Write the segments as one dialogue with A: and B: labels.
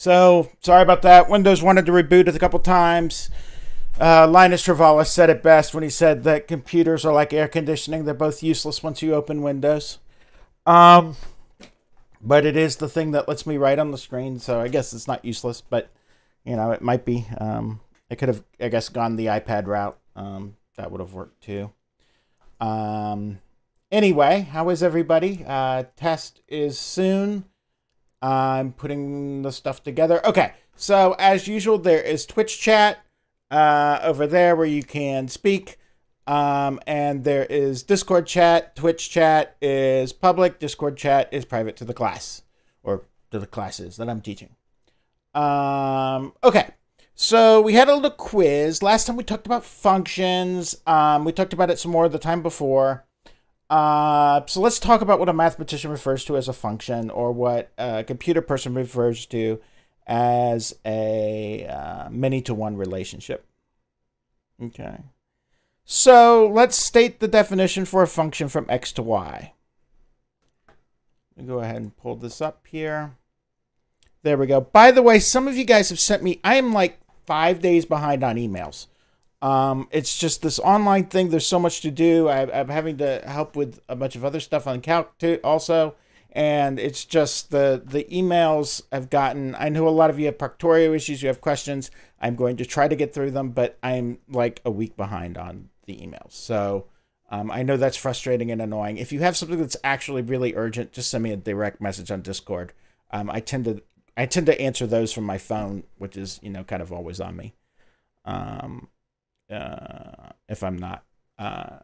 A: So sorry about that. Windows wanted to reboot it a couple times. Uh, Linus Torvalds said it best when he said that computers are like air conditioning. They're both useless once you open Windows. Um, but it is the thing that lets me write on the screen, so I guess it's not useless, but you know, it might be. Um, it could have, I guess, gone the iPad route. Um, that would have worked too. Um, anyway, how is everybody? Uh, test is soon. I'm putting the stuff together. Okay, so as usual, there is Twitch chat uh, over there where you can speak. Um, and there is Discord chat. Twitch chat is public. Discord chat is private to the class or to the classes that I'm teaching. Um, okay. So we had a little quiz. Last time we talked about functions. Um, we talked about it some more the time before. Uh, so let's talk about what a mathematician refers to as a function or what a computer person refers to as a uh, many to one relationship. Okay. So let's state the definition for a function from x to y. Let me go ahead and pull this up here. There we go. By the way, some of you guys have sent me, I am like five days behind on emails. Um, it's just this online thing. There's so much to do. I, am having to help with a bunch of other stuff on Calc too, also. And it's just the the emails I've gotten. I know a lot of you have Proctorio issues. You have questions. I'm going to try to get through them, but I'm like a week behind on the emails. So um, I know that's frustrating and annoying. If you have something that's actually really urgent, just send me a direct message on Discord. Um, I tend to I tend to answer those from my phone, which is you know kind of always on me. Um, uh, if I'm not. Uh,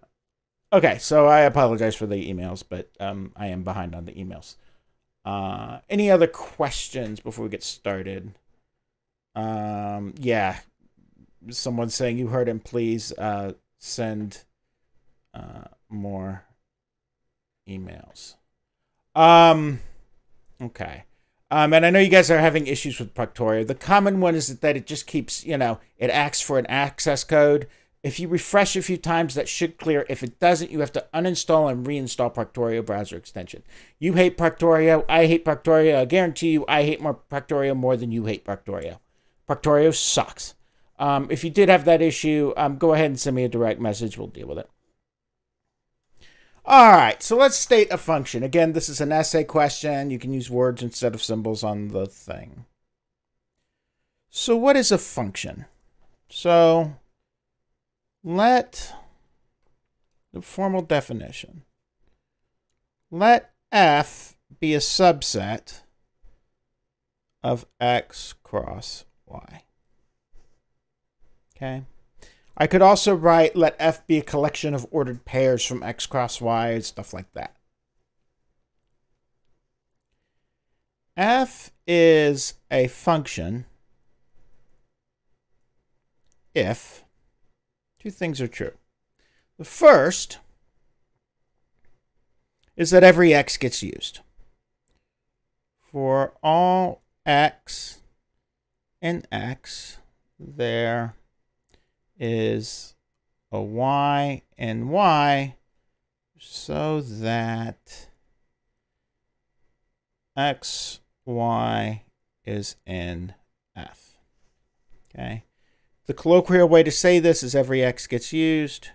A: okay, so I apologize for the emails, but um, I am behind on the emails. Uh, any other questions before we get started? Um, yeah, someone saying you heard him. Please uh, send uh, more emails. Um, okay. Um, and I know you guys are having issues with Proctorio. The common one is that it just keeps, you know, it asks for an access code. If you refresh a few times, that should clear. If it doesn't, you have to uninstall and reinstall Proctorio browser extension. You hate Proctorio. I hate Proctorio. I guarantee you I hate more Proctorio more than you hate Proctorio. Proctorio sucks. Um, if you did have that issue, um, go ahead and send me a direct message. We'll deal with it. All right, so let's state a function. Again, this is an essay question. You can use words instead of symbols on the thing. So what is a function? So let the formal definition. Let f be a subset of x cross y. Okay. I could also write let f be a collection of ordered pairs from x cross y stuff like that. f is a function if two things are true. The first is that every x gets used. For all x in x, there is a y and y so that x, y is in f. Okay. The colloquial way to say this is every x gets used.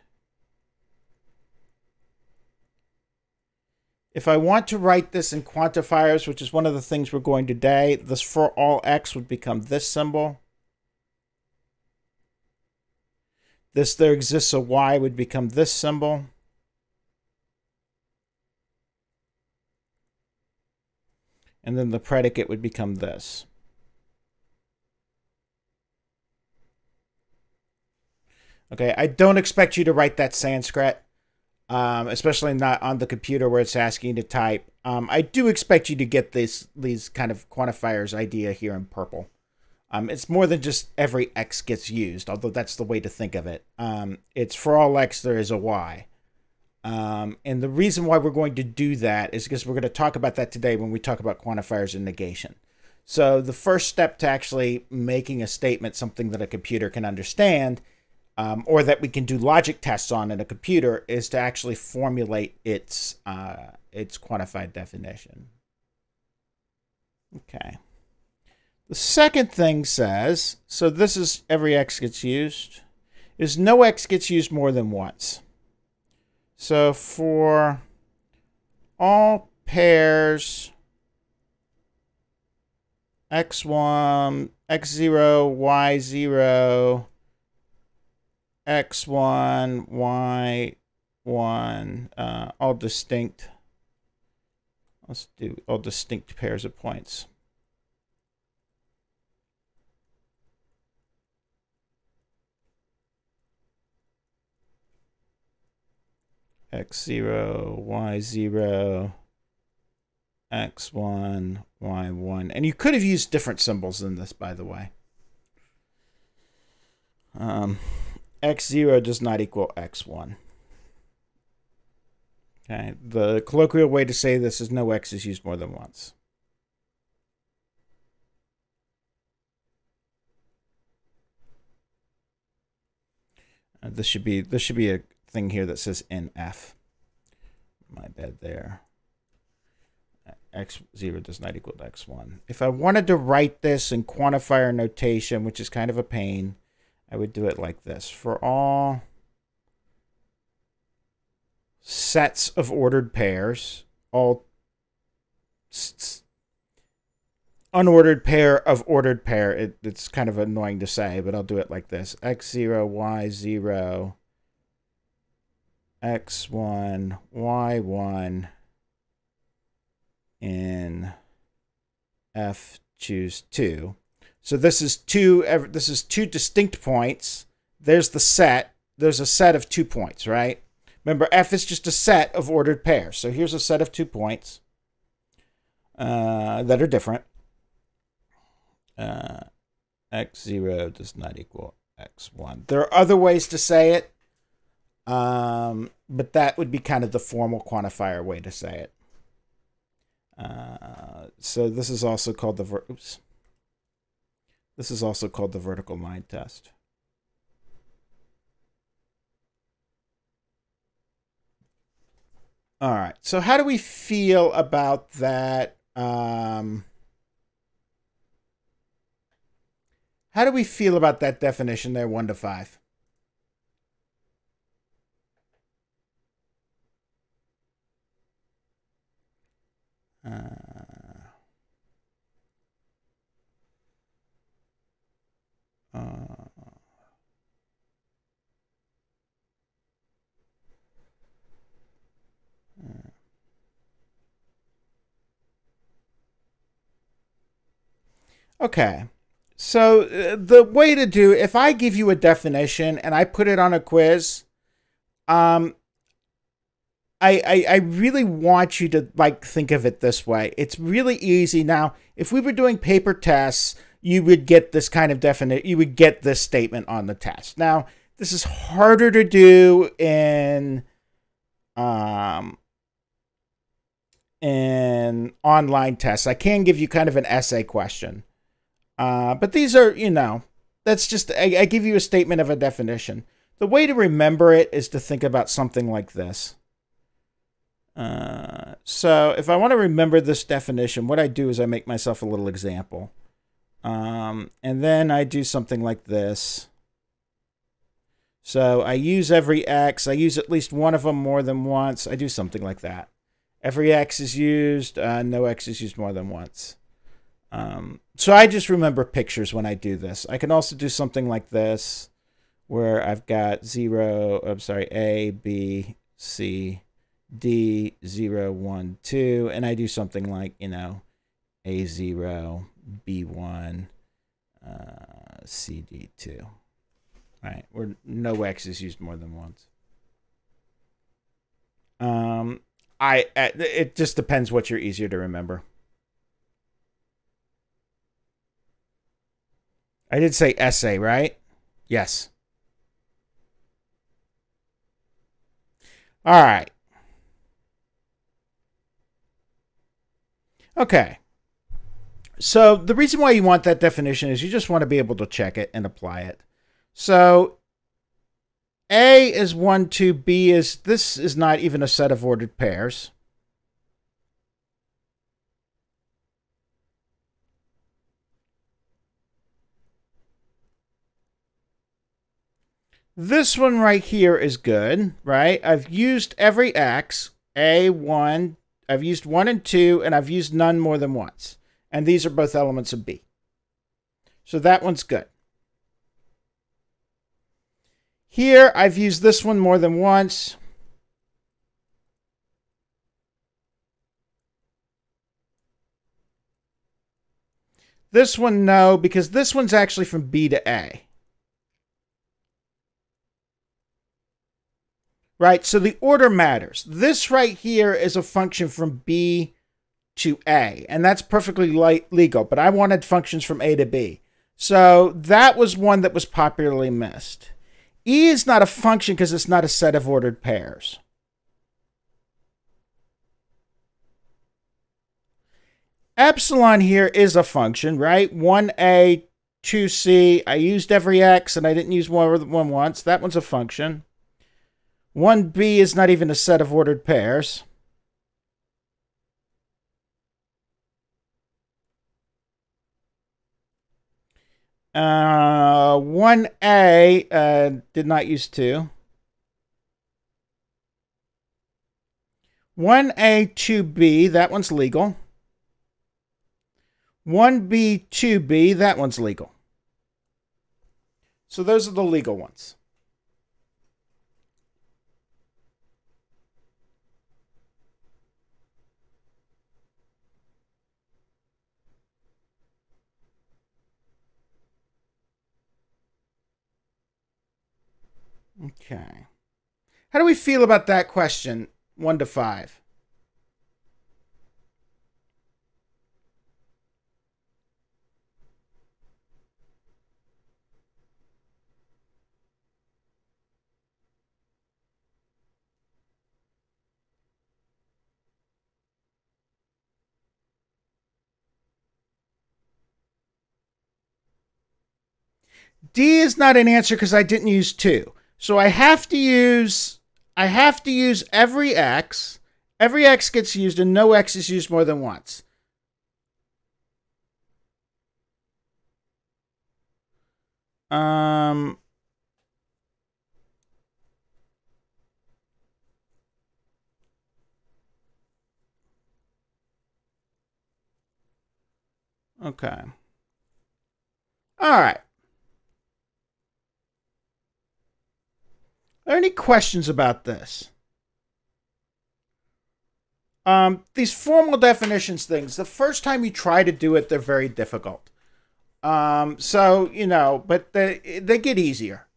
A: If I want to write this in quantifiers, which is one of the things we're going today, this for all x would become this symbol. This there exists a y would become this symbol. And then the predicate would become this. Okay, I don't expect you to write that Sanskrit, um, especially not on the computer where it's asking you to type. Um, I do expect you to get this these kind of quantifiers idea here in purple. Um, it's more than just every x gets used, although that's the way to think of it. Um, it's for all x there is a y. Um, and the reason why we're going to do that is because we're going to talk about that today when we talk about quantifiers and negation. So the first step to actually making a statement something that a computer can understand, um, or that we can do logic tests on in a computer, is to actually formulate its uh, its quantified definition. Okay. The second thing says, so this is every x gets used, is no x gets used more than once. So for all pairs x1, x0, y0, x1, y1, uh, all distinct. Let's do all distinct pairs of points. X0, y0, x1, y1. And you could have used different symbols than this, by the way. Um, x0 does not equal x1. Okay, the colloquial way to say this is no x is used more than once. Uh, this should be this should be a thing here that says NF. My bad there. x0 does not equal to x1. If I wanted to write this in quantifier notation, which is kind of a pain, I would do it like this. For all sets of ordered pairs, all unordered pair of ordered pair. It, it's kind of annoying to say, but I'll do it like this. x0, y0, x1, y1 in f choose 2. So this is two this is two distinct points. There's the set. There's a set of two points, right? Remember, f is just a set of ordered pairs. So here's a set of two points uh, that are different. Uh, x0 does not equal x1. There are other ways to say it. Um, but that would be kind of the formal quantifier way to say it. Uh, so this is also called the ver oops. This is also called the vertical line test. All right. So how do we feel about that? Um, how do we feel about that definition there, one to five? Uh, uh, Okay. So uh, the way to do if I give you a definition and I put it on a quiz, um, I, I, I really want you to like think of it this way. It's really easy now. If we were doing paper tests, you would get this kind of definite. You would get this statement on the test. Now this is harder to do in um in online tests. I can give you kind of an essay question, uh, but these are you know that's just I, I give you a statement of a definition. The way to remember it is to think about something like this. So if I want to remember this definition, what I do is I make myself a little example. Um, and then I do something like this. So I use every x. I use at least one of them more than once. I do something like that. Every x is used. Uh, no x is used more than once. Um, so I just remember pictures when I do this. I can also do something like this where I've got 0, I'm sorry, A, B, C, D012, and I do something like, you know, A0, B1, uh, CD2. Right, where no X is used more than once. Um, I it just depends what you're easier to remember. I did say essay, right? Yes. All right. Okay. So the reason why you want that definition is you just want to be able to check it and apply it. So A is 1, 2, B is, this is not even a set of ordered pairs. This one right here is good, right? I've used every X, A1, I've used 1 and 2, and I've used none more than once. And these are both elements of B. So that one's good. Here, I've used this one more than once. This one, no, because this one's actually from B to A. Right, so the order matters. This right here is a function from B to A, and that's perfectly legal, but I wanted functions from A to B. So that was one that was popularly missed. E is not a function because it's not a set of ordered pairs. Epsilon here is a function, right? 1a, 2c. I used every x and I didn't use one, one once. That one's a function. 1b is not even a set of ordered pairs. Uh, 1a uh, did not use 2. 1a, 2b, that one's legal. 1B, 2B, that one's legal. So those are the legal ones. Okay. How do we feel about that question? One to five. D is not an answer because I didn't use two. So I have to use I have to use every X. Every X gets used and no X is used more than once. Um Okay. All right. Are any questions about this? Um, these formal definitions things, the first time you try to do it, they're very difficult. Um, so, you know, but they, they get easier.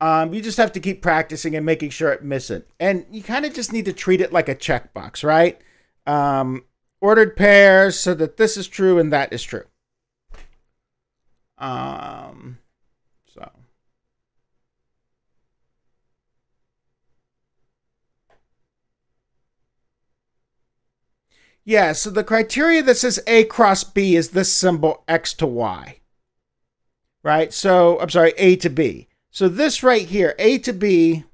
A: Um, you just have to keep practicing and making sure it misses. And you kind of just need to treat it like a checkbox, right? Um, ordered pairs so that this is true and that is true. Um, so. Yeah, so the criteria that says A cross B is this symbol X to Y. Right? So, I'm sorry, A to B. So this right here, A to B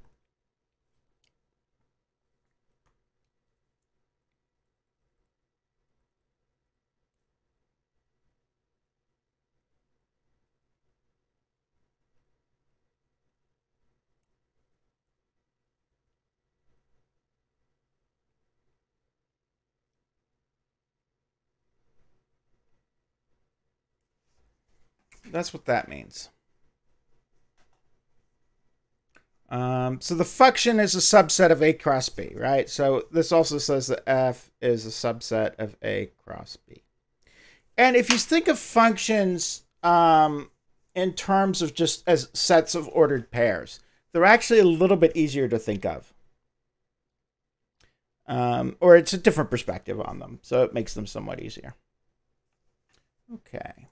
A: That's what that means. Um, so the function is a subset of A cross B, right? So this also says that F is a subset of A cross B. And if you think of functions um, in terms of just as sets of ordered pairs, they're actually a little bit easier to think of. Um, or it's a different perspective on them, so it makes them somewhat easier. Okay.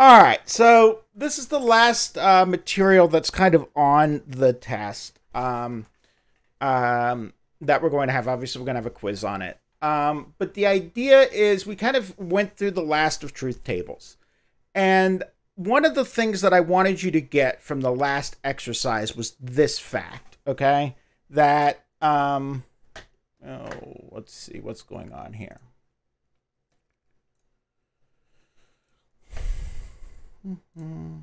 A: All right, so this is the last uh, material that's kind of on the test um, um, that we're going to have. Obviously, we're going to have a quiz on it. Um, but the idea is we kind of went through the last of truth tables. And one of the things that I wanted you to get from the last exercise was this fact, okay? That, um, oh, let's see what's going on here. Mm-hmm.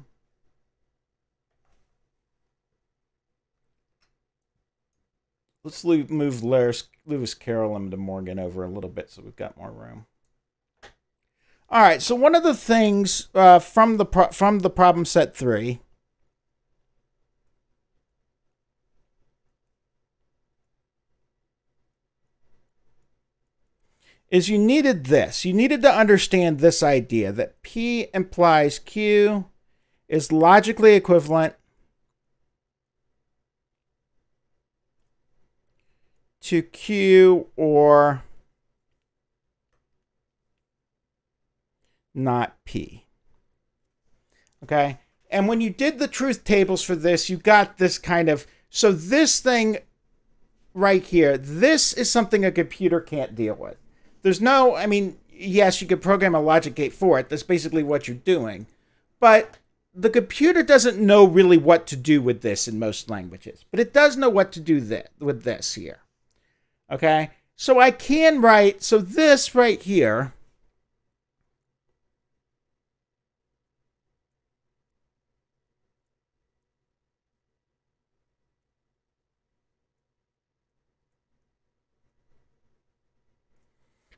A: Let's move Lewis, Lewis Carroll De Morgan over a little bit so we've got more room. All right, so one of the things uh, from the from the problem set three is you needed this. You needed to understand this idea that P implies Q is logically equivalent to Q or not P. Okay? And when you did the truth tables for this, you got this kind of. So this thing right here, this is something a computer can't deal with. There's no, I mean, yes, you could program a logic gate for it. That's basically what you're doing. But the computer doesn't know really what to do with this in most languages. But it does know what to do th- with this here. Okay? So I can write, so this right here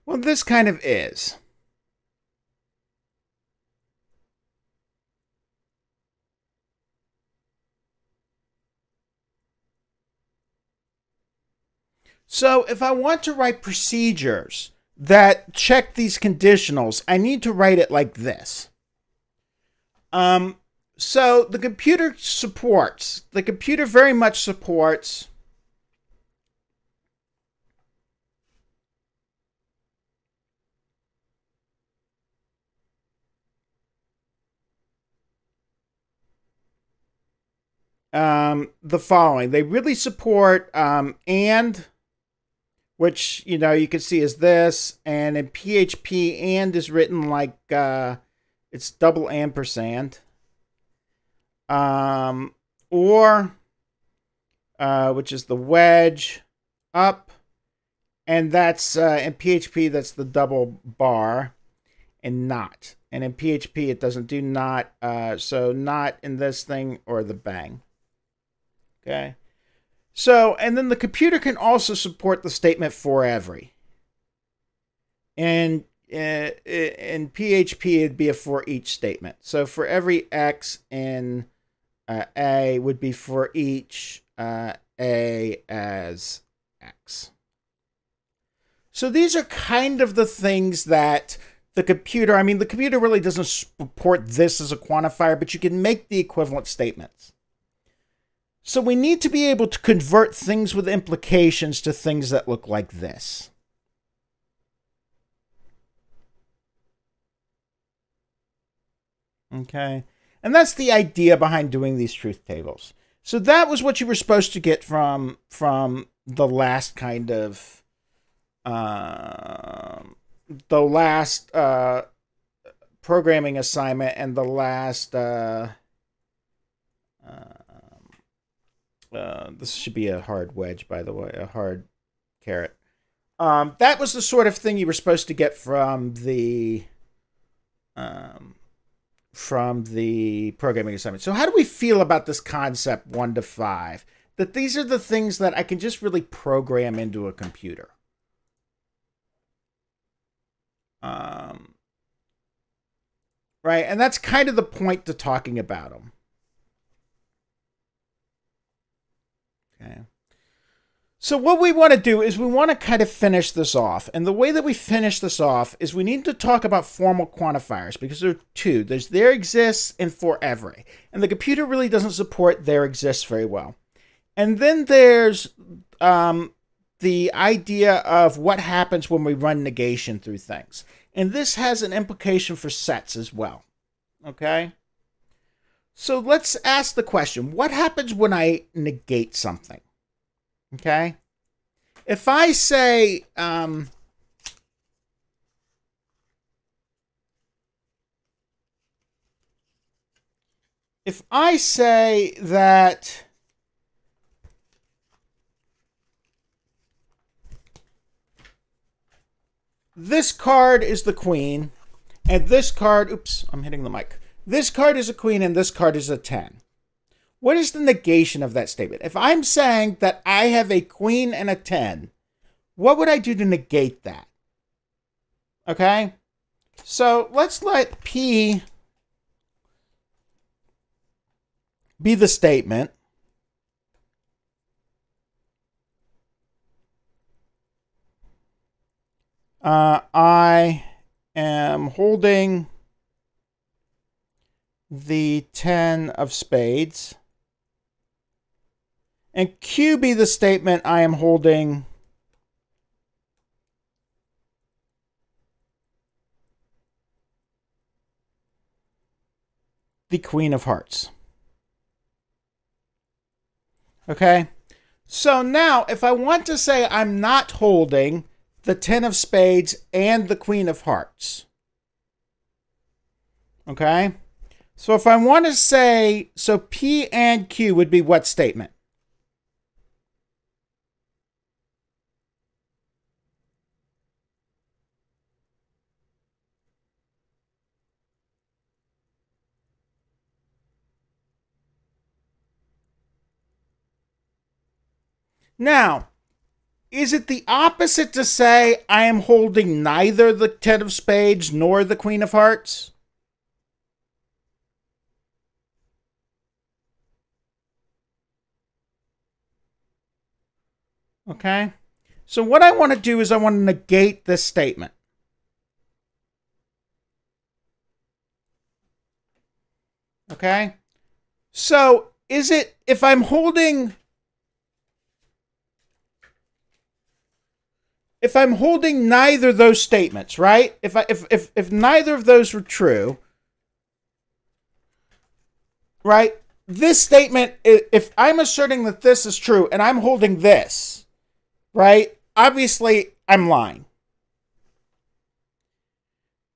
A: Well, this kind of is. So if I want to write procedures that check these conditionals, I need to write it like this. Um, so the computer supports, the computer very much supports um, the following. They really support um, and, which, you know, you can see is this. And in PHP, and is written like uh, it's double ampersand. Um, or, uh, which is the wedge up. And that's uh, in PHP, that's the double bar and not. And in PHP, it doesn't do not. Uh, so not in this thing or the bang. Okay. So, and then the computer can also support the statement for every. And uh, in PHP, it'd be a for each statement. So for every X in uh, A would be for each uh, A as X. So these are kind of the things that the computer, I mean, the computer really doesn't support this as a quantifier, but you can make the equivalent statements. So we need to be able to convert things with implications to things that look like this. Okay. And that's the idea behind doing these truth tables. So that was what you were supposed to get from from the last kind of uh, the last uh, programming assignment and the last uh, uh uh, this should be a hard wedge, by the way, a hard caret. Um, that was the sort of thing you were supposed to get from the um, from the programming assignment. So, how do we feel about this concept one to five? That these are the things that I can just really program into a computer. Um, right, and that's kind of the point to talking about them. Okay. So what we want to do is we want to kind of finish this off. And the way that we finish this off is we need to talk about formal quantifiers because there are two. There's there exists and for every. And the computer really doesn't support there exists very well. And then there's um, the idea of what happens when we run negation through things. And this has an implication for sets as well. Okay? So let's ask the question what happens when I negate something? Okay. If I say, um, if I say that this card is the queen, and this card, oops, I'm hitting the mic. This card is a queen and this card is a 10. What is the negation of that statement? If I'm saying that I have a queen and a 10, what would I do to negate that? Okay? So let's let P be the statement. Uh, I am holding the 10 of spades. And Q be the statement I am holding the Queen of Hearts. Okay? So now, if I want to say I'm not holding the Ten of Spades and the Queen of Hearts, okay? So if I want to say, so P and Q would be what statement? Now, is it the opposite to say I am holding neither the Ten of Spades nor the Queen of Hearts? Okay. So what I want to do is I want to negate this statement. Okay. So is it if I'm holding if I'm holding neither those statements, right? If I if if if neither of those were true, right? This statement if I'm asserting that this is true and I'm holding this, right? Obviously, I'm lying.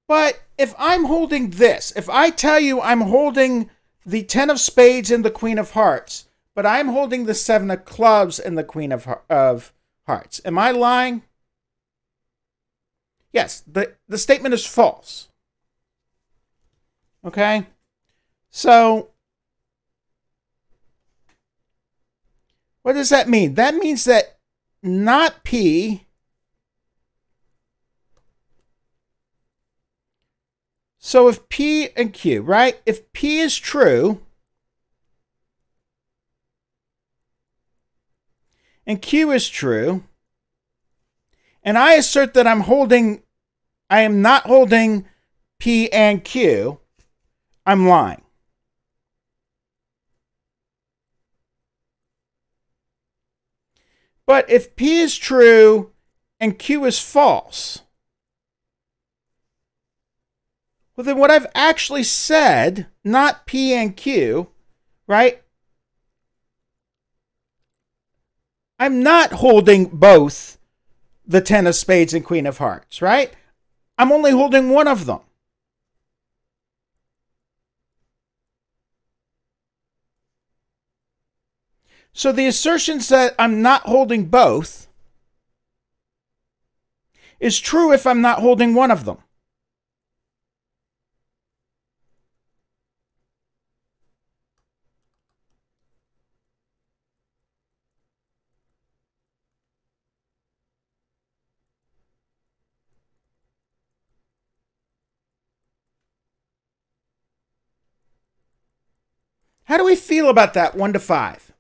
A: But if I'm holding this, if I tell you I'm holding the 10 of spades and the queen of hearts, but I'm holding the 7 of clubs and the queen of of hearts, am I lying? Yes, the, the statement is false. Okay? So, what does that mean? That means that not P So if P and Q, right? If P is true and Q is true, and I assert that I'm holding, I am not holding P and Q, I'm lying. But if P is true and Q is false, well, then what I've actually said, not P and Q, right? I'm not holding both the Ten of Spades and Queen of Hearts, right? I'm only holding one of them. So the assertions that I'm not holding both is true if I'm not holding one of them. How do we feel about that one to five?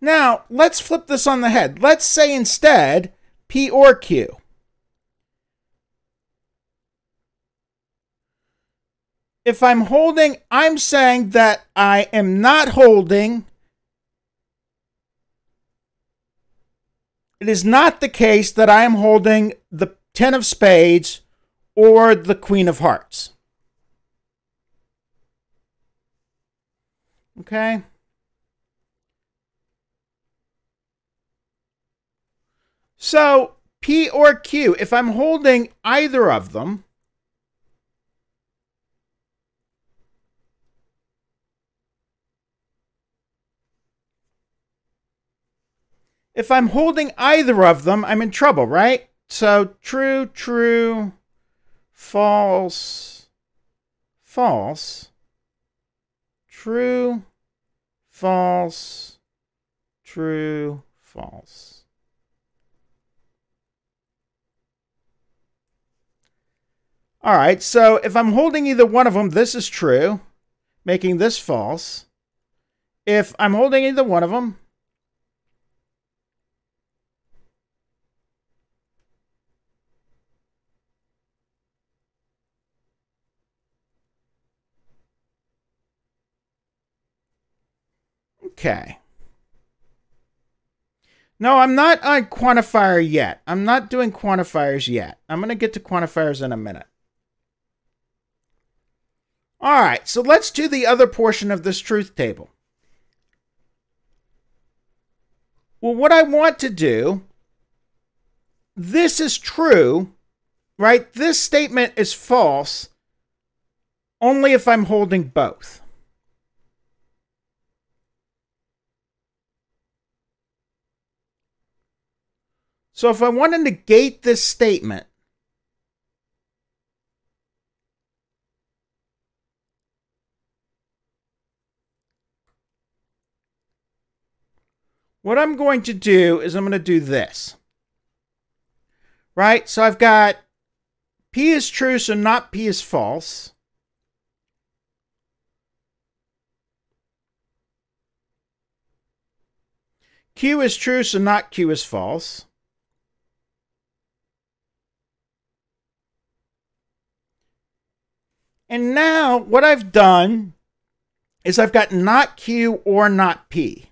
A: Now, let's flip this on the head. Let's say instead P or Q. if I'm holding, I'm saying that I am not holding. It is not the case that I am holding the Ten of Spades or the Queen of Hearts. Okay? So P or Q, if I'm holding either of them, if I'm holding either of them, I'm in trouble, right? So true, true, false, false, true, false, true, false. All right, so if I'm holding either one of them, this is true, making this false. If I'm holding either one of them, Okay. No, I'm not on quantifier yet. I'm not doing quantifiers yet. I'm going to get to quantifiers in a minute. All right, so let's do the other portion of this truth table. Well, what I want to do, this is true, right? This statement is false only if I'm holding both. So if I want to negate this statement, what I'm going to do is I'm going to do this. Right? So I've got P is true, so not P is false. Q is true, so not Q is false. And now what I've done is I've got not Q or not P.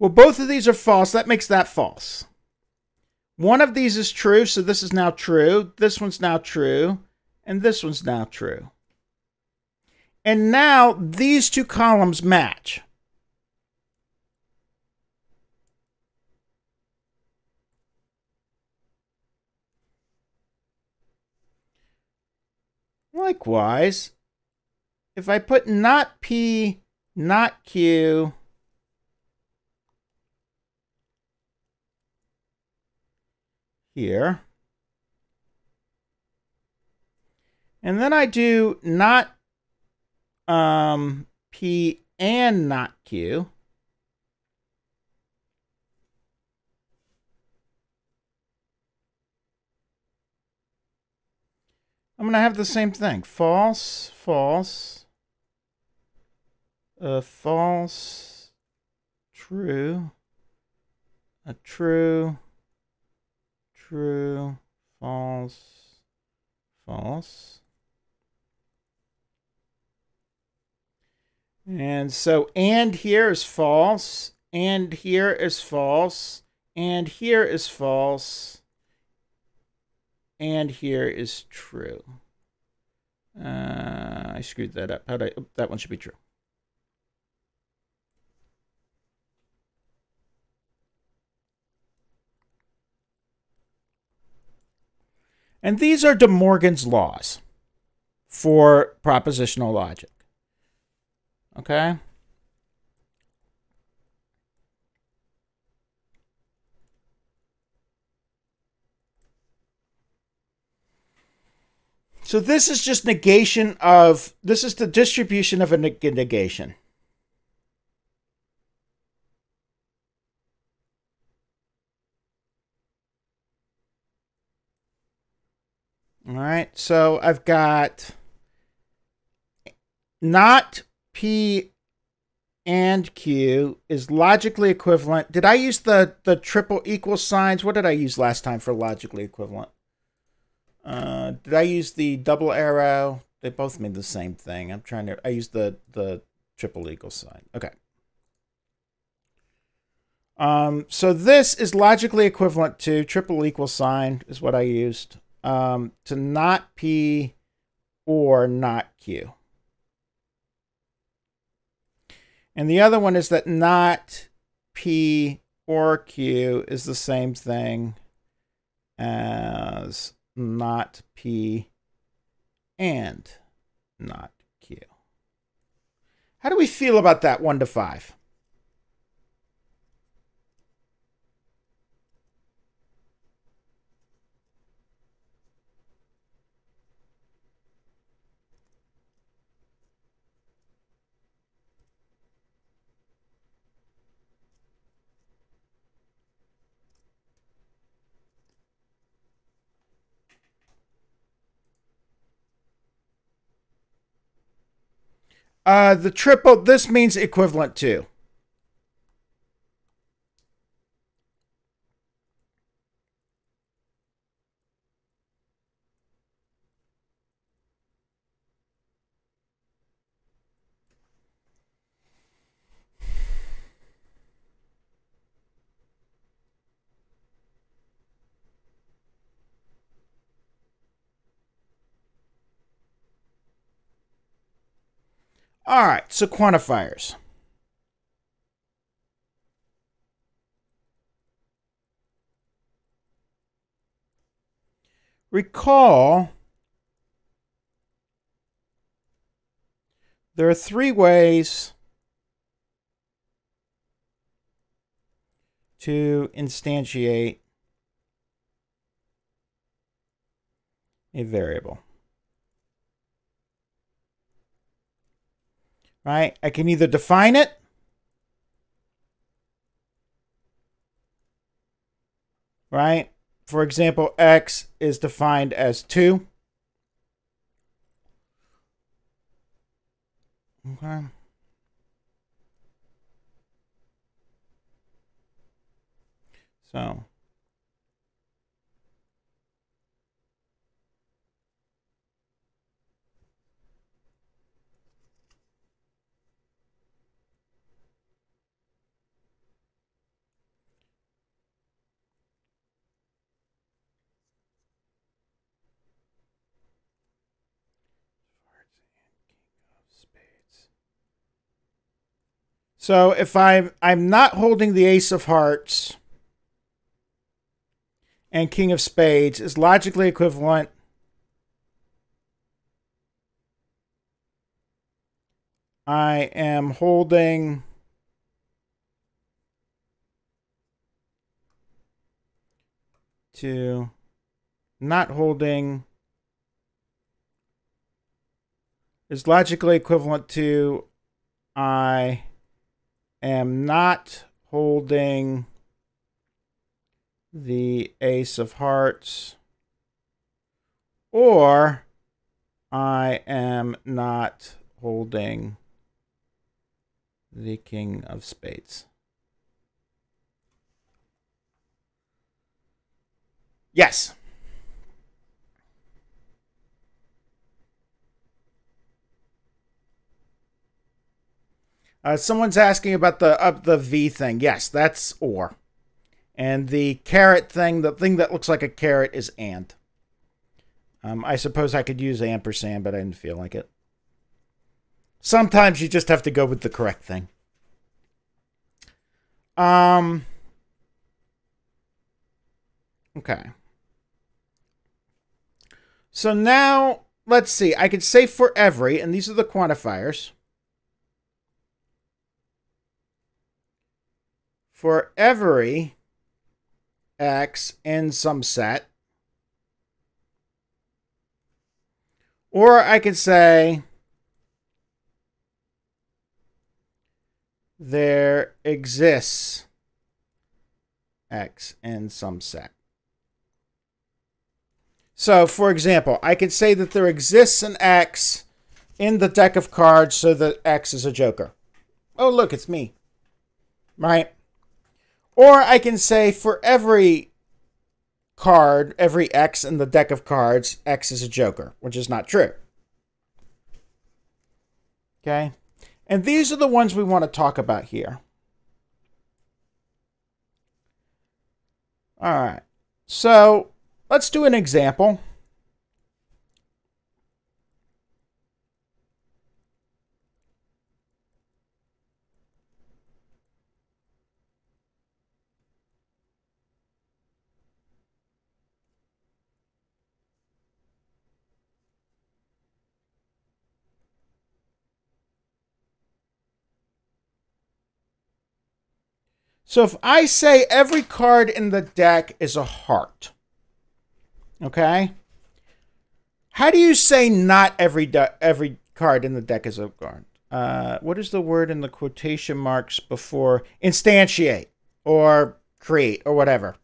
A: Well, both of these are false. That makes that false. One of these is true, so this is now true. This one's now true. And this one's now true. And now these two columns match. Likewise, if I put not P, not Q, here, and then I do not um, P and not Q, I'm going to have the same thing. False, false, uh, false, true, a true, true, false, false. And so, and here is false, and here is false, and here is false, and here is true. Uh, I screwed that up. How did I, that one should be true. And these are De Morgan's laws for propositional logic. Okay? So this is just negation of, this is the distribution of a negation. All right, so I've got not P and Q is logically equivalent. Did I use the, the triple equal signs? What did I use last time for logically equivalent? Uh, did I use the double arrow? They both mean the same thing. I'm trying to. I used the the triple equal sign. Okay. Um, so this is logically equivalent to triple equal sign is what I used um, to not P or not Q. And the other one is that not P or Q is the same thing as not P and not Q. How do we feel about that 1 to 5? Uh, the triple, this means equivalent to. All right, so quantifiers. Recall there are three ways to instantiate a variable. Right? I can either define it right? For example, x is defined as 2. Okay. So So if I'm I'm not holding the ace of hearts and king of spades is logically equivalent I am holding to not holding is logically equivalent to I am not holding the ace of hearts or I am not holding the king of spades. Yes. Uh, someone's asking about the up the V thing. Yes, that's or. And the caret thing, the thing that looks like a caret is and. Um, I suppose I could use ampersand, but I didn't feel like it. Sometimes you just have to go with the correct thing. Um. Okay. So now, let's see. I could say for every, and these are the quantifiers. For every x in some set. Or I could say there exists x in some set. So, for example, I could say that there exists an x in the deck of cards so that x is a joker. Oh, look, it's me. Right? Or I can say for every card, every X in the deck of cards, X is a joker, which is not true. Okay? And these are the ones we want to talk about here. All right. So let's do an example. So if I say every card in the deck is a heart, okay? How do you say not every every card in the deck is a card? Uh, what is the word in the quotation marks before instantiate or create or whatever?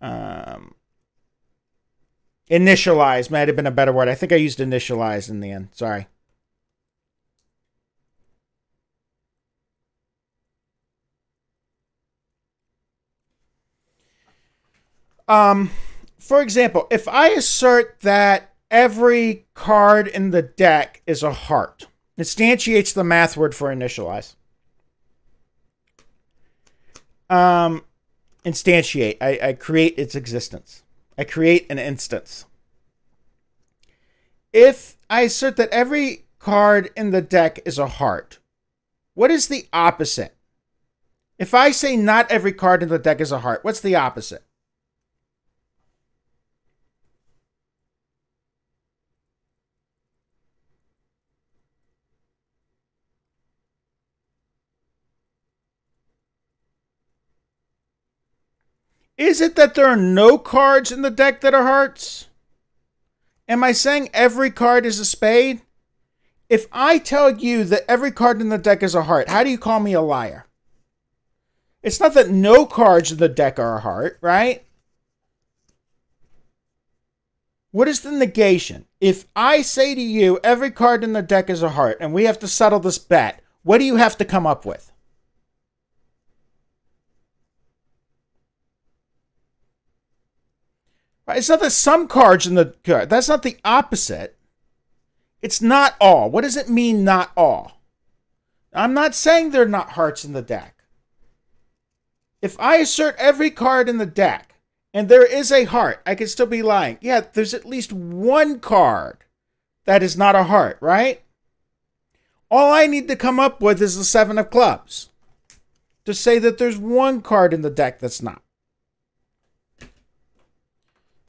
A: Um, initialize might have been a better word. I think I used initialize in the end. Sorry. Um, for example, if I assert that every card in the deck is a heart, instantiates the math word for initialize. Um, instantiate. I, I create its existence. I create an instance. If I assert that every card in the deck is a heart, what is the opposite? If I say not every card in the deck is a heart, what's the opposite? Is it that there are no cards in the deck that are hearts? Am I saying every card is a spade? If I tell you that every card in the deck is a heart, how do you call me a liar? It's not that no cards in the deck are a heart, right? What is the negation? If I say to you every card in the deck is a heart and we have to settle this bet, what do you have to come up with? It's not that some cards in the card. That's not the opposite. It's not all. What does it mean, not all? I'm not saying there are not hearts in the deck. If I assert every card in the deck and there is a heart, I could still be lying. Yeah, there's at least one card that is not a heart, right? All I need to come up with is the seven of clubs to say that there's one card in the deck that's not.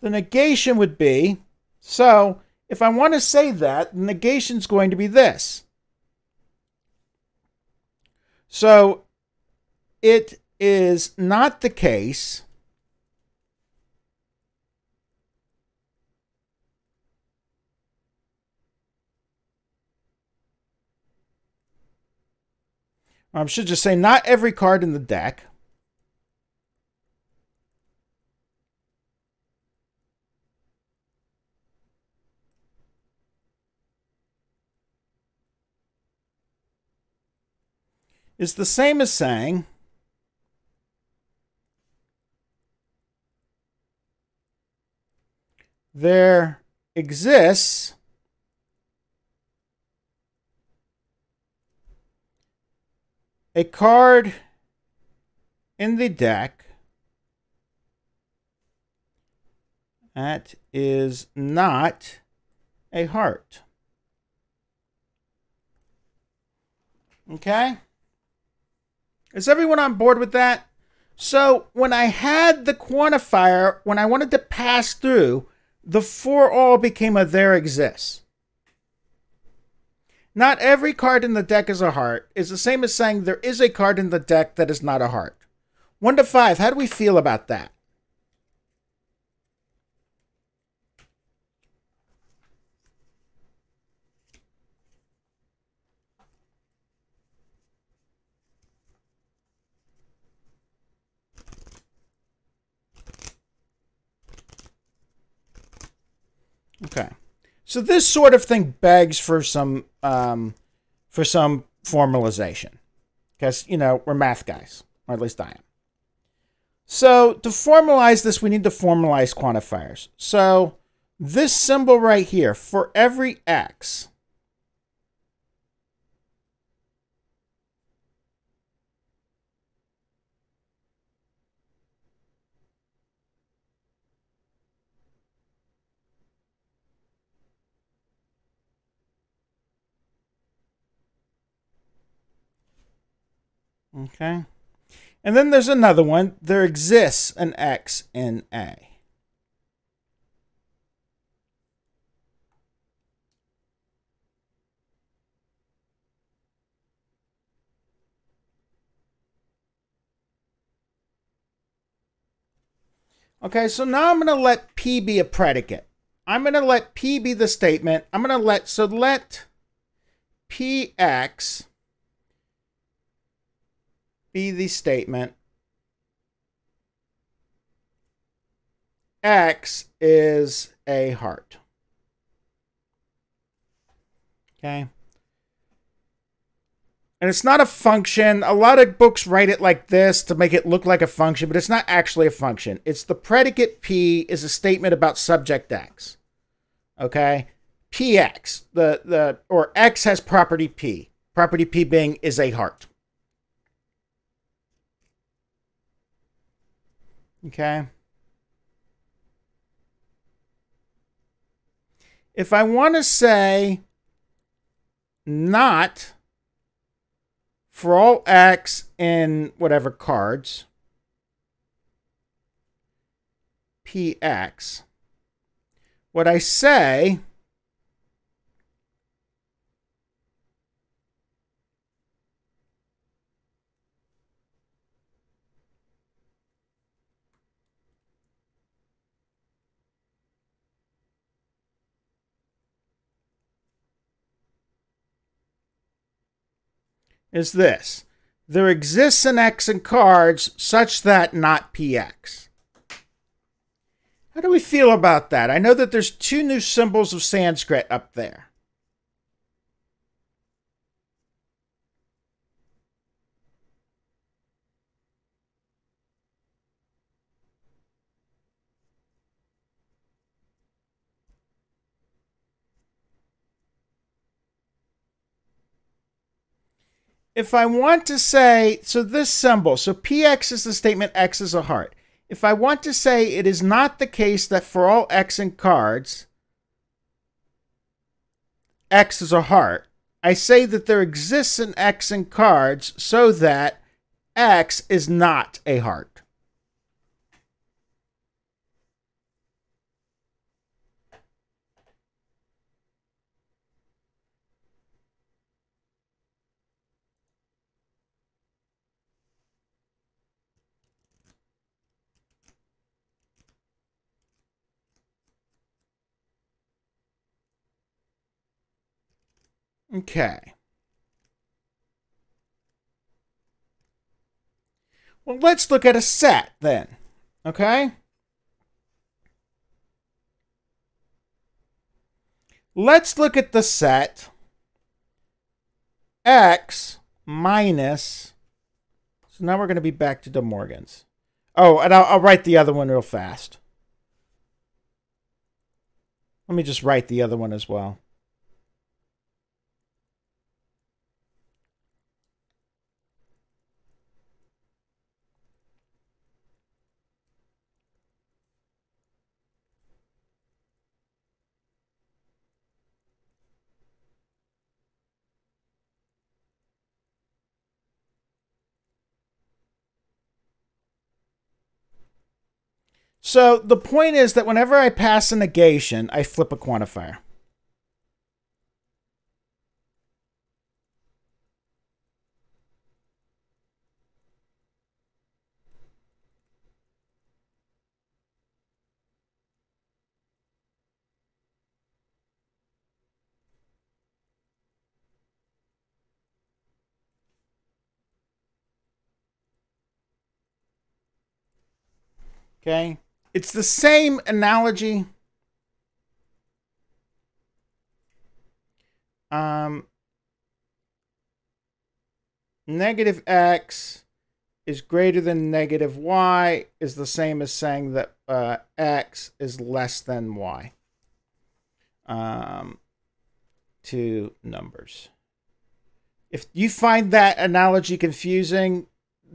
A: The negation would be, so if I want to say that, the negation is going to be this. So it is not the case I should just say not every card in the deck is the same as saying there exists a card in the deck that is not a heart. Okay? Is everyone on board with that? So when I had the quantifier, when I wanted to pass through, the for all became a there exists. Not every card in the deck is a heart is the same as saying there is a card in the deck that is not a heart. One to five, how do we feel about that? Okay. So this sort of thing begs for some um, for some formalization, because you know we're math guys, or at least I am. So to formalize this, we need to formalize quantifiers. So this symbol right here, for every x, Okay. And then there's another one. There exists an X in A. Okay, so now I'm going to let P be a predicate. I'm going to let P be the statement. I'm going to let, so let PX be the statement. X is a heart. Okay. And it's not a function. A lot of books write it like this to make it look like a function, but it's not actually a function. It's the predicate P is a statement about subject X. Okay? PX, the the or X has property P. Property P being is a heart. Okay? If I want to say not for all x in whatever cards, px, what I say is this. There exists an X in cards such that not PX. How do we feel about that? I know that there's two new symbols of Sanskrit up there. If I want to say, so this symbol, so PX is the statement X is a heart. If I want to say it is not the case that for all X in cards, X is a heart, I say that there exists an X in cards so that X is not a heart. Okay. Well, let's look at a set then. Okay? Let's look at the set x minus. So now we're going to be back to De Morgan's. Oh, and I'll, I'll write the other one real fast. Let me just write the other one as well. So the point is that whenever I pass a negation, I flip a quantifier. Okay. It's the same analogy. Um, negative x is greater than negative y is the same as saying that uh, x is less than y. Um, two numbers. If you find that analogy confusing,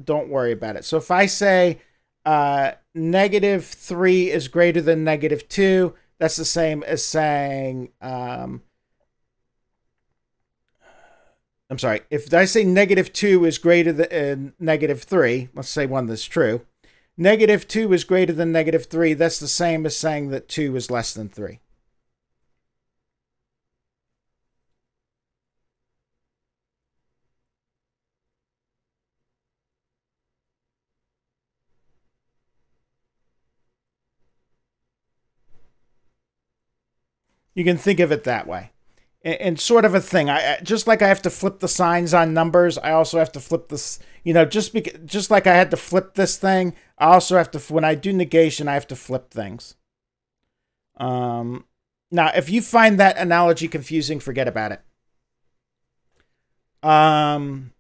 A: don't worry about it. So if I say uh, negative 3 is greater than negative 2, that's the same as saying, um, I'm sorry, if I say negative 2 is greater than uh, negative 3, let's say one that's true, negative 2 is greater than negative 3, that's the same as saying that 2 is less than 3. You can think of it that way. And, sort of a thing. I just like I have to flip the signs on numbers, I also have to flip this, you know, just because, just like I had to flip this thing, I also have to when I do negation, I have to flip things. Um now, if you find that analogy confusing, forget about it. Um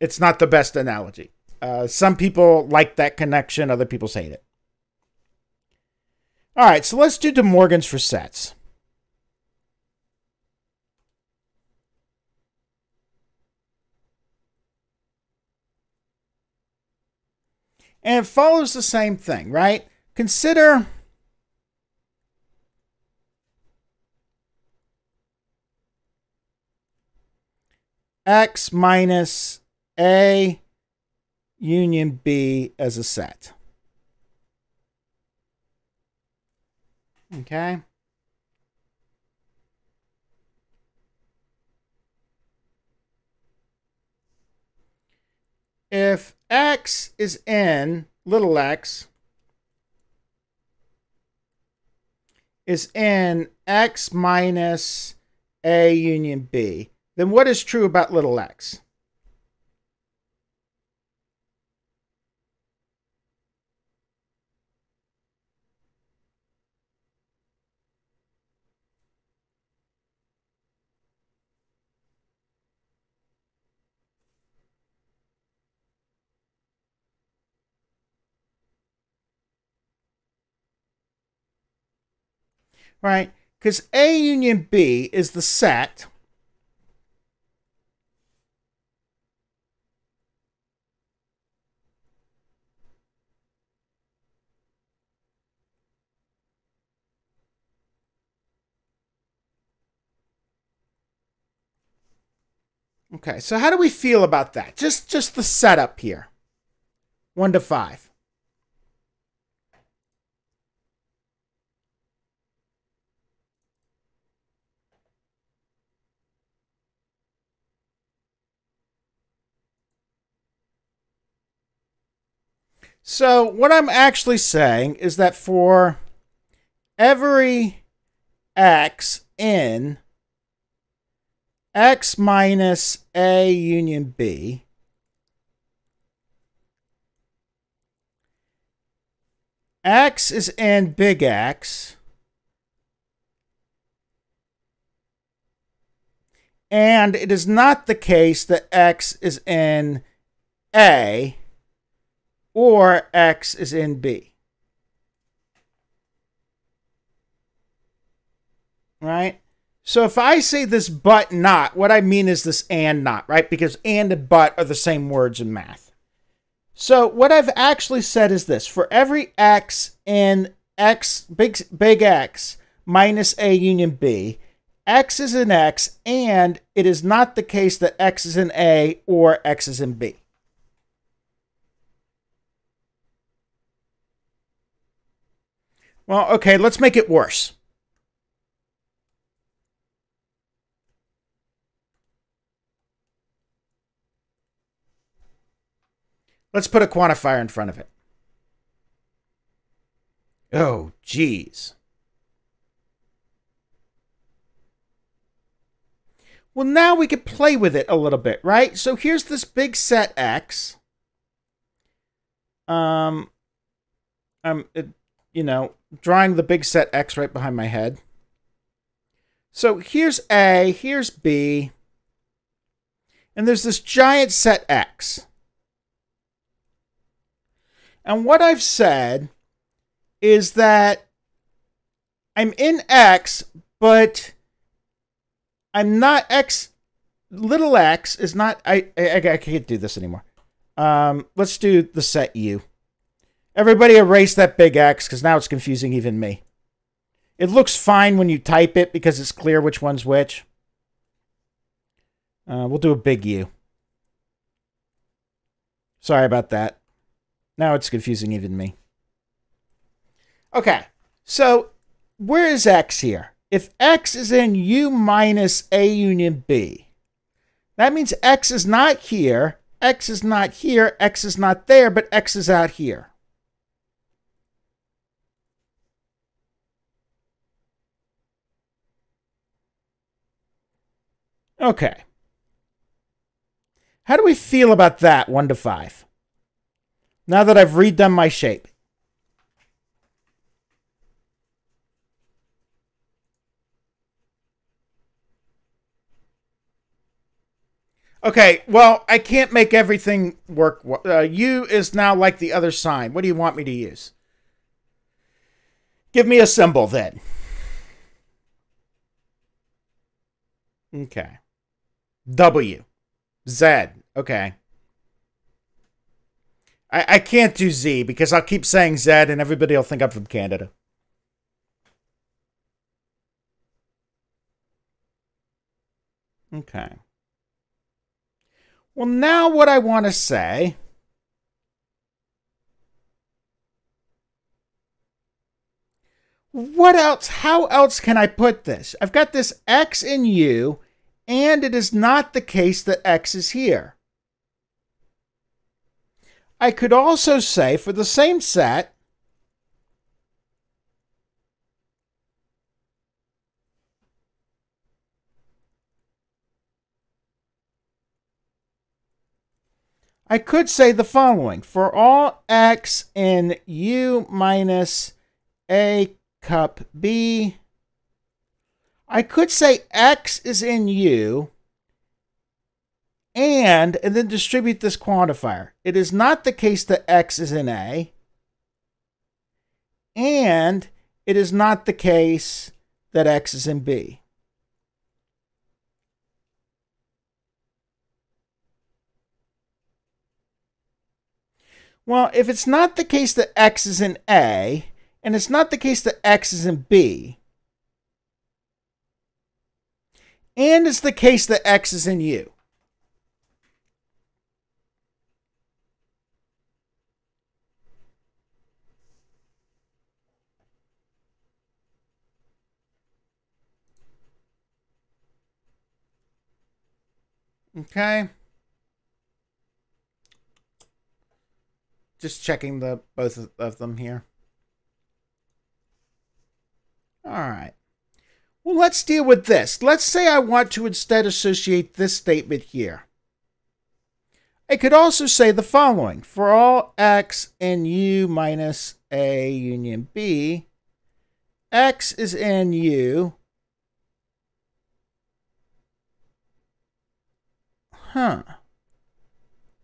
A: it's not the best analogy. Uh, some people like that connection, other people hate it. All right, so let's do De Morgan's for sets. And it follows the same thing, right? Consider x minus a union B as a set. Okay. If x is in little x is in x minus a union b, then what is true about little x? Right? Because A union B is the set. Okay, so how do we feel about that? Just just the setup here. 1 to 5. So what I'm actually saying is that for every x in x minus a union b, x is in big X, and it is not the case that x is in A, or X is in B. Right? So if I say this but not, what I mean is this and not, right? Because and and but are the same words in math. So what I've actually said is this. For every X in X, big, big X minus A union B, X is in X, and it is not the case that X is in A or X is in B. Well, okay, let's make it worse. Let's put a quantifier in front of it. Oh, geez. Well, now we could play with it a little bit, right? So here's this big set X. Um, um, you know, drawing the big set X right behind my head. So here's A, here's B, and there's this giant set X. And what I've said is that I'm in X, but I'm not X. Little x is not. I, I, I can't do this anymore. Um, let's do the set U. Everybody erase that big X because now it's confusing even me. It looks fine when you type it because it's clear which one's which. Uh, we'll do a big U. Sorry about that. Now it's confusing even me. Okay, so where is X here? If X is in U minus A union B, that means X is not here, X is not here, X is not there, but X is out here. Okay. How do we feel about that, 1 to 5? Now that I've redone my shape. Okay, well, I can't make everything work. Uh, U is now like the other sign. What do you want me to use? Give me a symbol then. Okay. W. Z. Okay. I, I can't do Z because I'll keep saying Z and everybody will think I'm from Canada. Okay. Well, now what I want to say What else? How else can I put this? I've got this X in U, and it is not the case that X is here. I could also say for the same set, I could say the following. For all x in u minus a cup b, I could say x is in u and, and then distribute this quantifier. It is not the case that x is in a, and it is not the case that x is in b. Well, if it's not the case that X is in A, and it's not the case that X is in B, and it's the case that X is in U, Okay. Just checking the both of them here. All right. Well, let's deal with this. Let's say I want to instead associate this statement here. I could also say the following. For all x in u minus a union b, x is in u. Huh.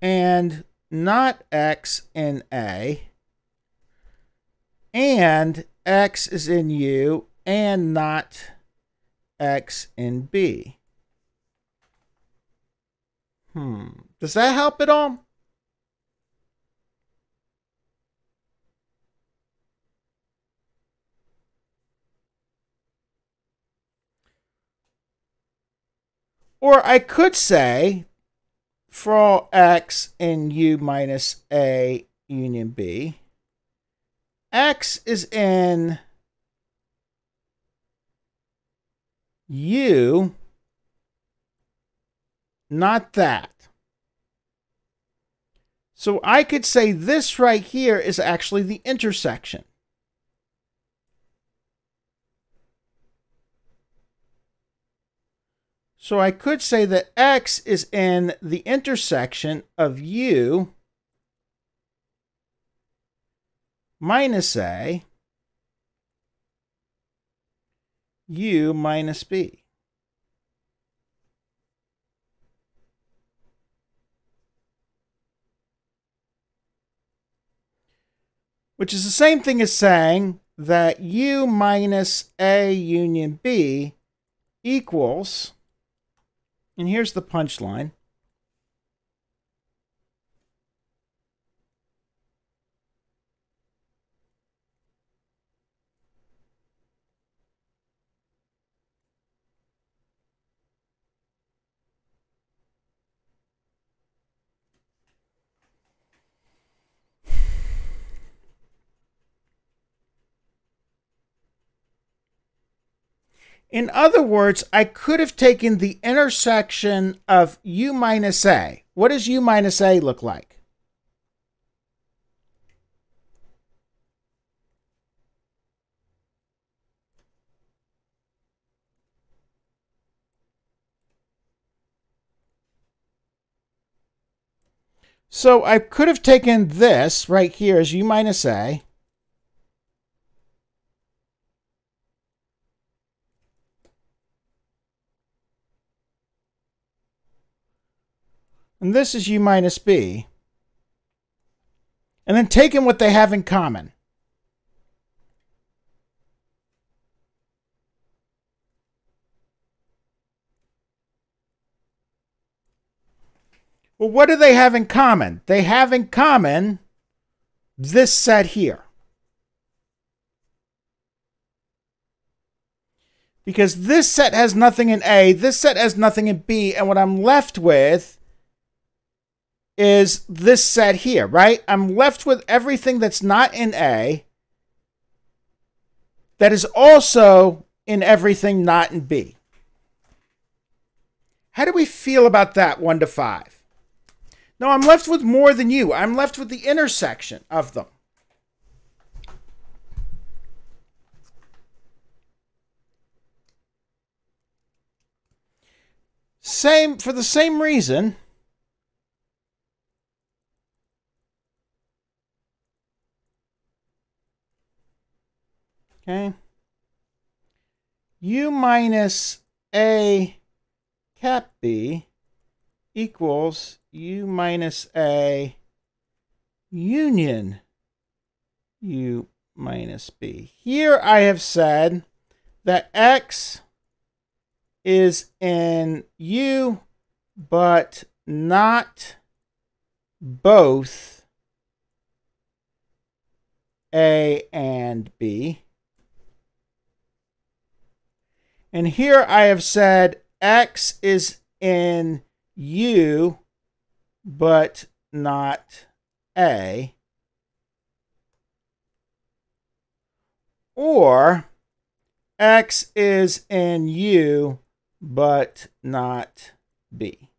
A: And not x in A, and x is in U, and not x in B. Hmm. Does that help at all? Or I could say for all x in u minus a union b, x is in u, not that. So I could say this right here is actually the intersection. So I could say that x is in the intersection of u minus a, u minus b. Which is the same thing as saying that u minus a union b equals and here's the punchline. In other words, I could have taken the intersection of u minus a. What does u minus a look like? So I could have taken this right here as u minus a. And this is u minus b. And then taken what they have in common. Well, what do they have in common? They have in common this set here. Because this set has nothing in A, this set has nothing in B, and what I'm left with is this set here, right? I'm left with everything that's not in A that is also in everything not in B. How do we feel about that 1 to 5? No, I'm left with more than you. I'm left with the intersection of them. Same for the same reason. Okay. U minus A cap B equals u minus a union u minus b. Here I have said that x is in u, but not both a and b. And here I have said x is in U, but not A. Or X is in U, but not B.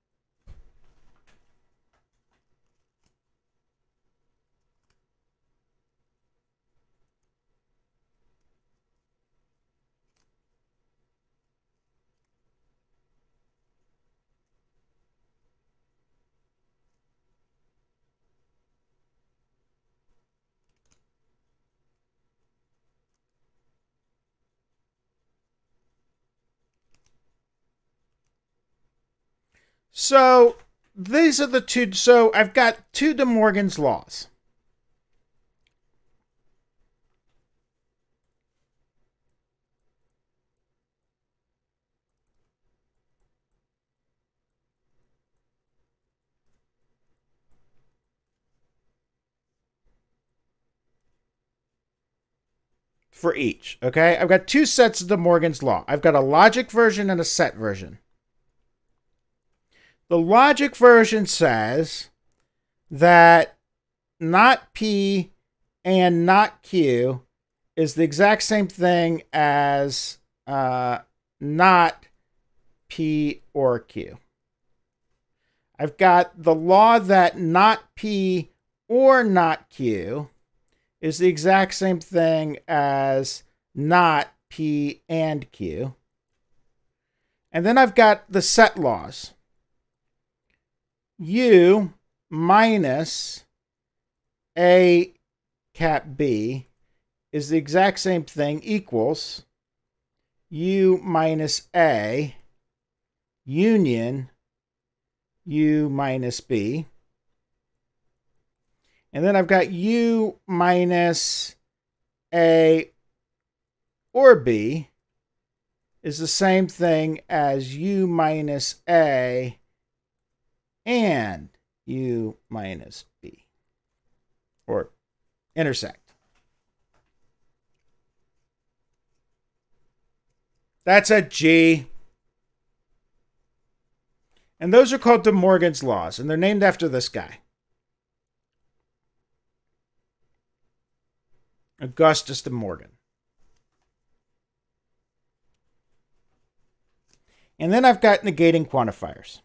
A: So these are the two. So I've got two De Morgan's laws. For each, okay? I've got two sets of De Morgan's law. I've got a logic version and a set version. The logic version says that not P and not Q is the exact same thing as uh, not P or Q. I've got the law that not P or not Q is the exact same thing as not P and Q. And then I've got the set laws u minus a cap b is the exact same thing equals u minus a union u minus b. And then I've got u minus a or b is the same thing as u minus a and u minus b, or intersect. That's a G. And those are called De Morgan's laws, and they're named after this guy. Augustus de Morgan. And then I've got negating quantifiers.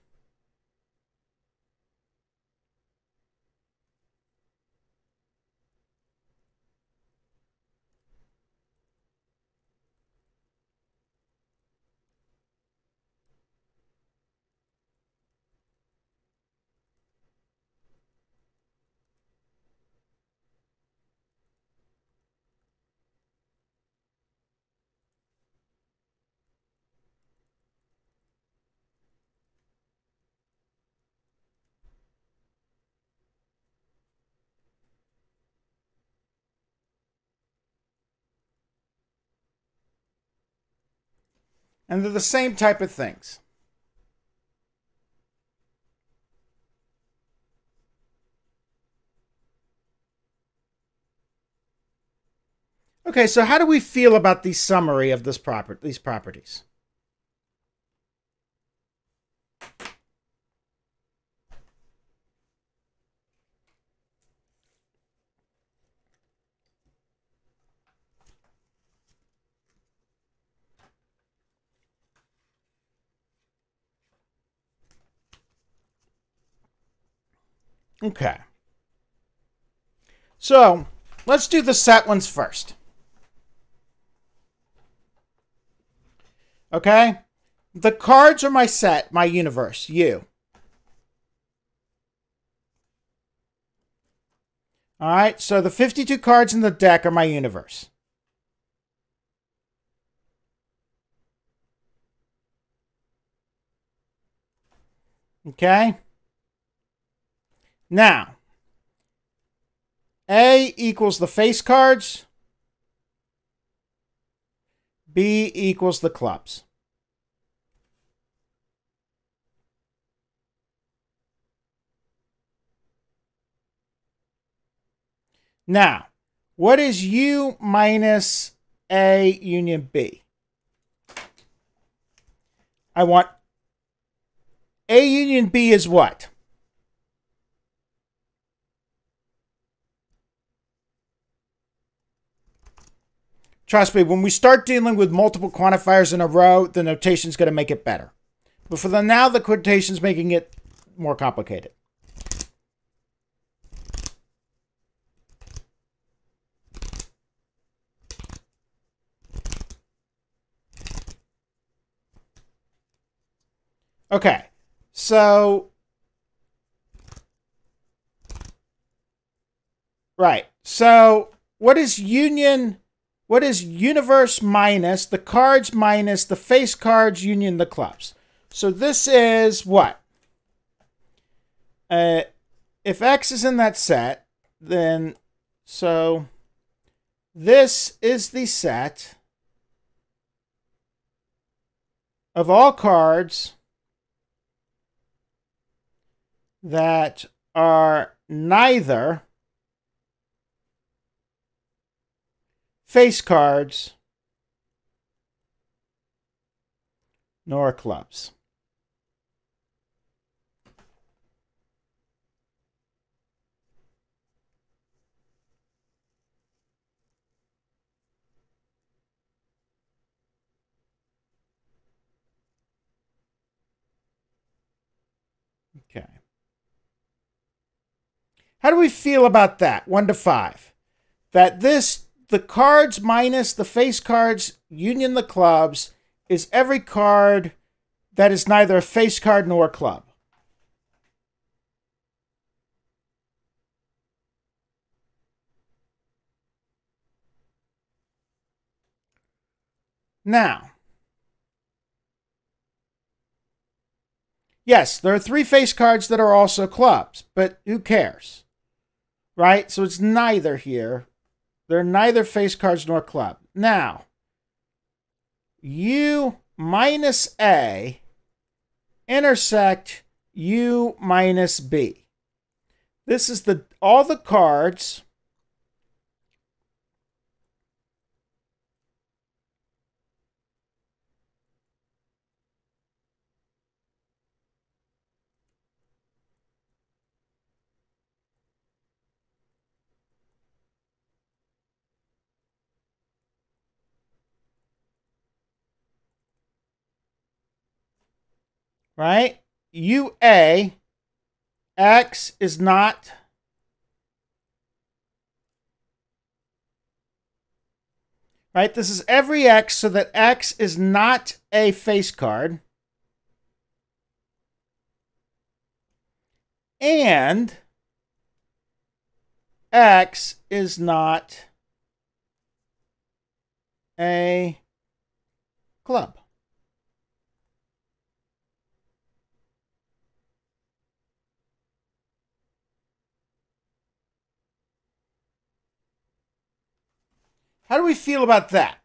A: And they're the same type of things. Okay, so how do we feel about the summary of this proper these properties? Okay. So, let's do the set ones first. Okay? The cards are my set, my universe, you. All right, so the 52 cards in the deck are my universe. Okay? Now, A equals the face cards. B equals the clubs. Now, what is U minus A union B? I want A union B is what? Trust me, when we start dealing with multiple quantifiers in a row, the notation's going to make it better. But for the now, the quotation's making it more complicated. Okay, so right. So what is union? What is universe minus the cards minus the face cards union the clubs? So this is what? Uh, if X is in that set, then so this is the set of all cards that are neither face cards nor clubs. Okay. How do we feel about that? One to five. That this the cards minus the face cards, union the clubs, is every card that is neither a face card nor a club. Now, yes, there are three face cards that are also clubs, but who cares? Right? So it's neither here. They're neither face cards nor club. Now, U minus A intersect U minus B. This is the all the cards right? UA, X is not right? This is every X so that X is not a face card. And X is not a club. How do we feel about that?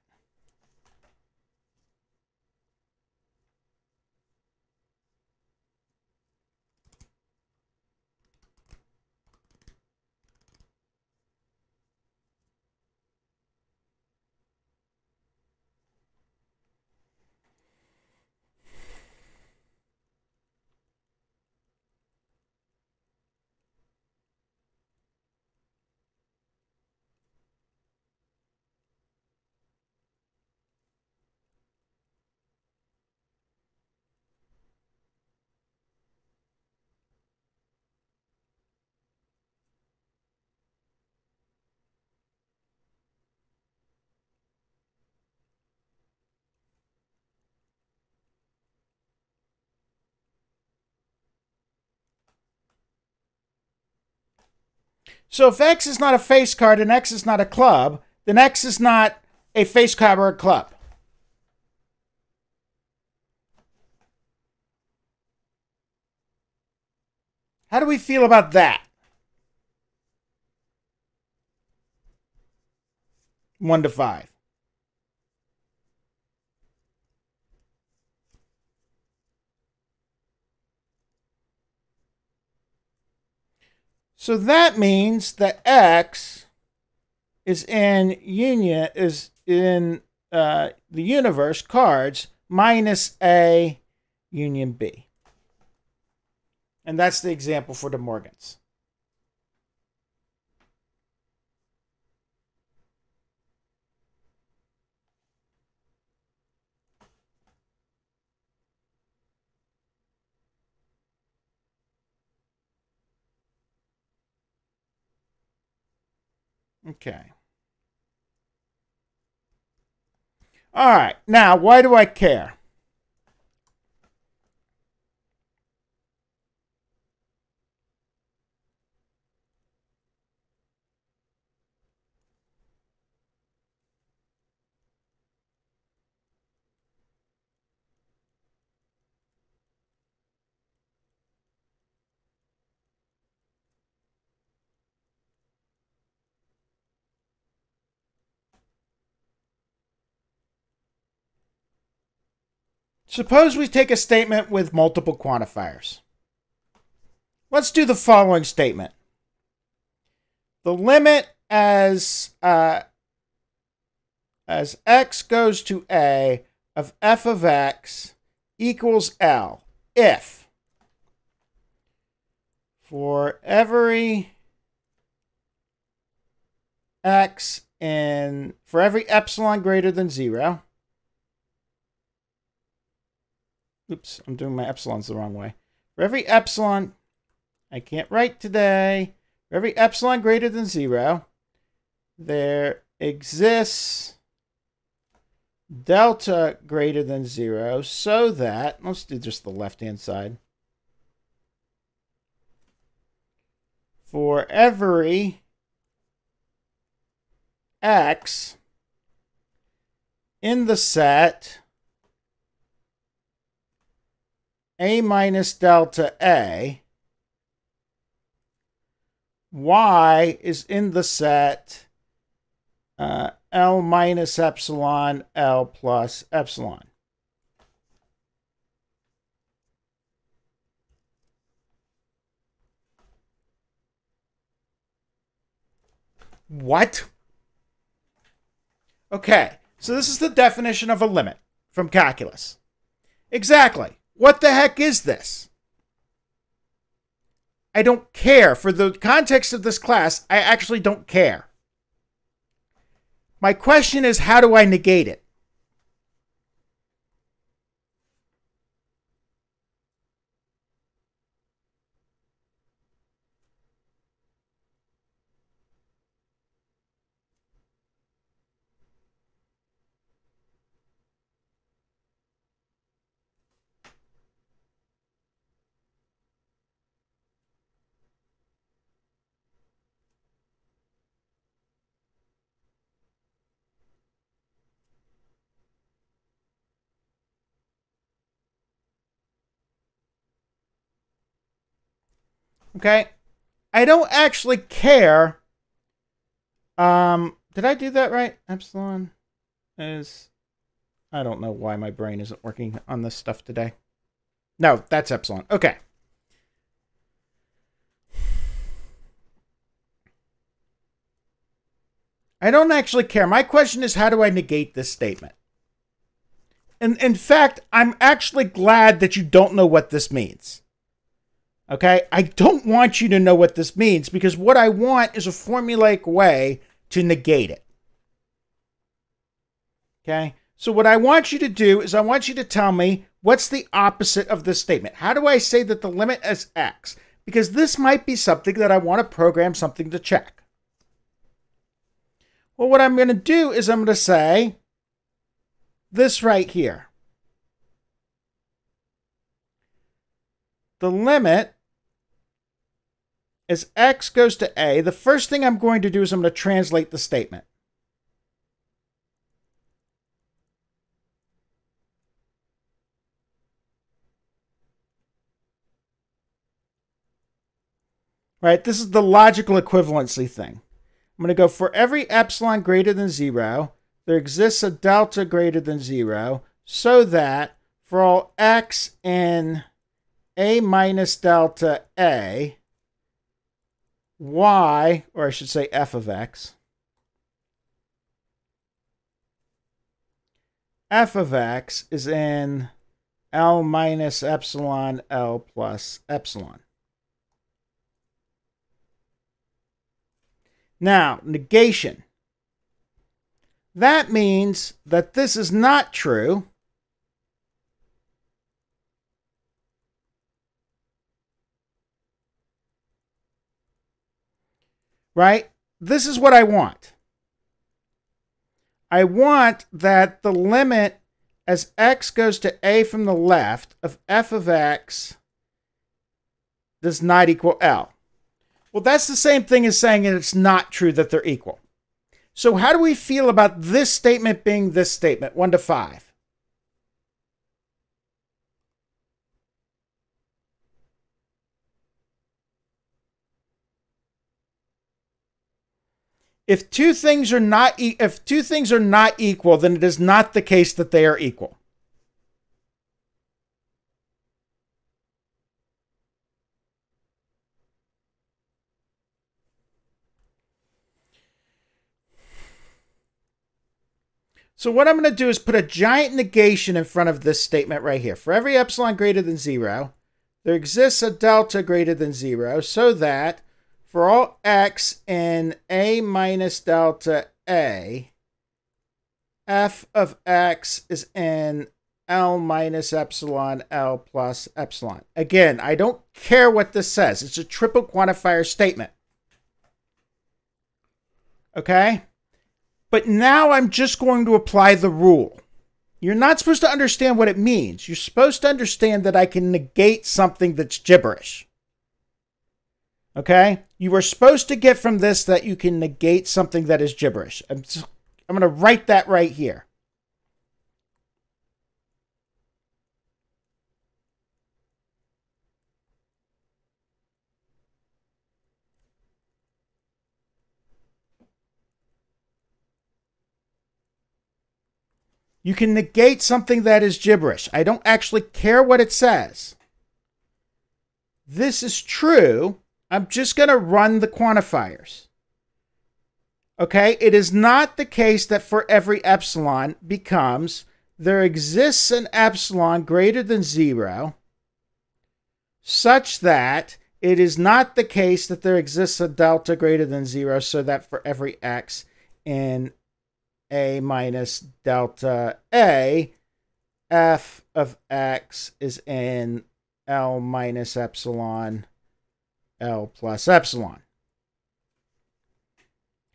A: So if X is not a face card and X is not a club, then X is not a face card or a club. How do we feel about that? One to five. So that means that X is in union is in uh, the universe cards minus A union B. And that's the example for De Morgans. Okay. All right. Now, why do I care? Suppose we take a statement with multiple quantifiers. Let's do the following statement. The limit as uh, as x goes to a of f of x equals L if for every x in for every epsilon greater than 0 Oops, I'm doing my epsilons the wrong way. For every epsilon, I can't write today. For every epsilon greater than zero, there exists delta greater than zero so that, let's do just the left-hand side. For every x in the set A minus delta A. Y is in the set uh, L minus epsilon, L plus epsilon. What? Okay, so this is the definition of a limit from calculus. Exactly. What the heck is this? I don't care. For the context of this class, I actually don't care. My question is how do I negate it? Okay. I don't actually care. Um, did I do that right? Epsilon is. I don't know why my brain isn't working on this stuff today. No, that's epsilon. Okay. I don't actually care. My question is how do I negate this statement? And in fact, I'm actually glad that you don't know what this means. Okay? I don't want you to know what this means because what I want is a formulaic way to negate it. Okay? So, what I want you to do is I want you to tell me what's the opposite of this statement. How do I say that the limit is x? Because this might be something that I want to program something to check. Well, what I'm going to do is I'm going to say this right here. The limit as x goes to a, the first thing I'm going to do is I'm going to translate the statement. Right, this is the logical equivalency thing. I'm going to go for every epsilon greater than 0, there exists a delta greater than 0, so that for all x in a minus delta a, y, or I should say f of x, f of x is in L minus epsilon L plus epsilon. Now, negation. That means that this is not true. Right? This is what I want. I want that the limit as x goes to a from the left of f of x does not equal L. Well, that's the same thing as saying that it's not true that they're equal. So, how do we feel about this statement being this statement, 1 to 5? If two things are not e- if two things are not equal, then it is not the case that they are equal. So what I'm going to do is put a giant negation in front of this statement right here. For every epsilon greater than 0, there exists a delta greater than 0 so that for all x in a minus delta a, f of x is in L minus epsilon L plus epsilon. Again, I don't care what this says. It's a triple quantifier statement. Okay? But now I'm just going to apply the rule. You're not supposed to understand what it means. You're supposed to understand that I can negate something that's gibberish. Okay? You are supposed to get from this that you can negate something that is gibberish. I'm, I'm going to write that right here. You can negate something that is gibberish. I don't actually care what it says. This is true. I'm just going to run the quantifiers. Okay, it is not the case that for every epsilon becomes there exists an epsilon greater than zero such that it is not the case that there exists a delta greater than zero so that for every x in a minus delta a, f of x is in L minus epsilon, L plus epsilon.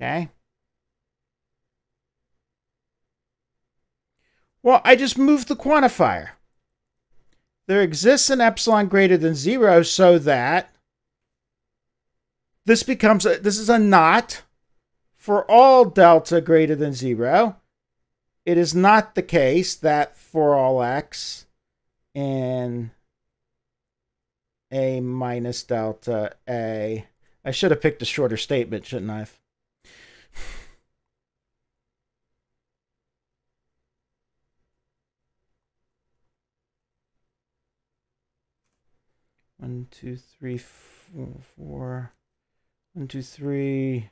A: Okay? Well, I just moved the quantifier. There exists an epsilon greater than zero so that this becomes a, this is a not for all delta greater than 0, it is not the case that for all x in a minus delta a. I should have picked a shorter statement, shouldn't I? One, two, three, four, four. One, two, three.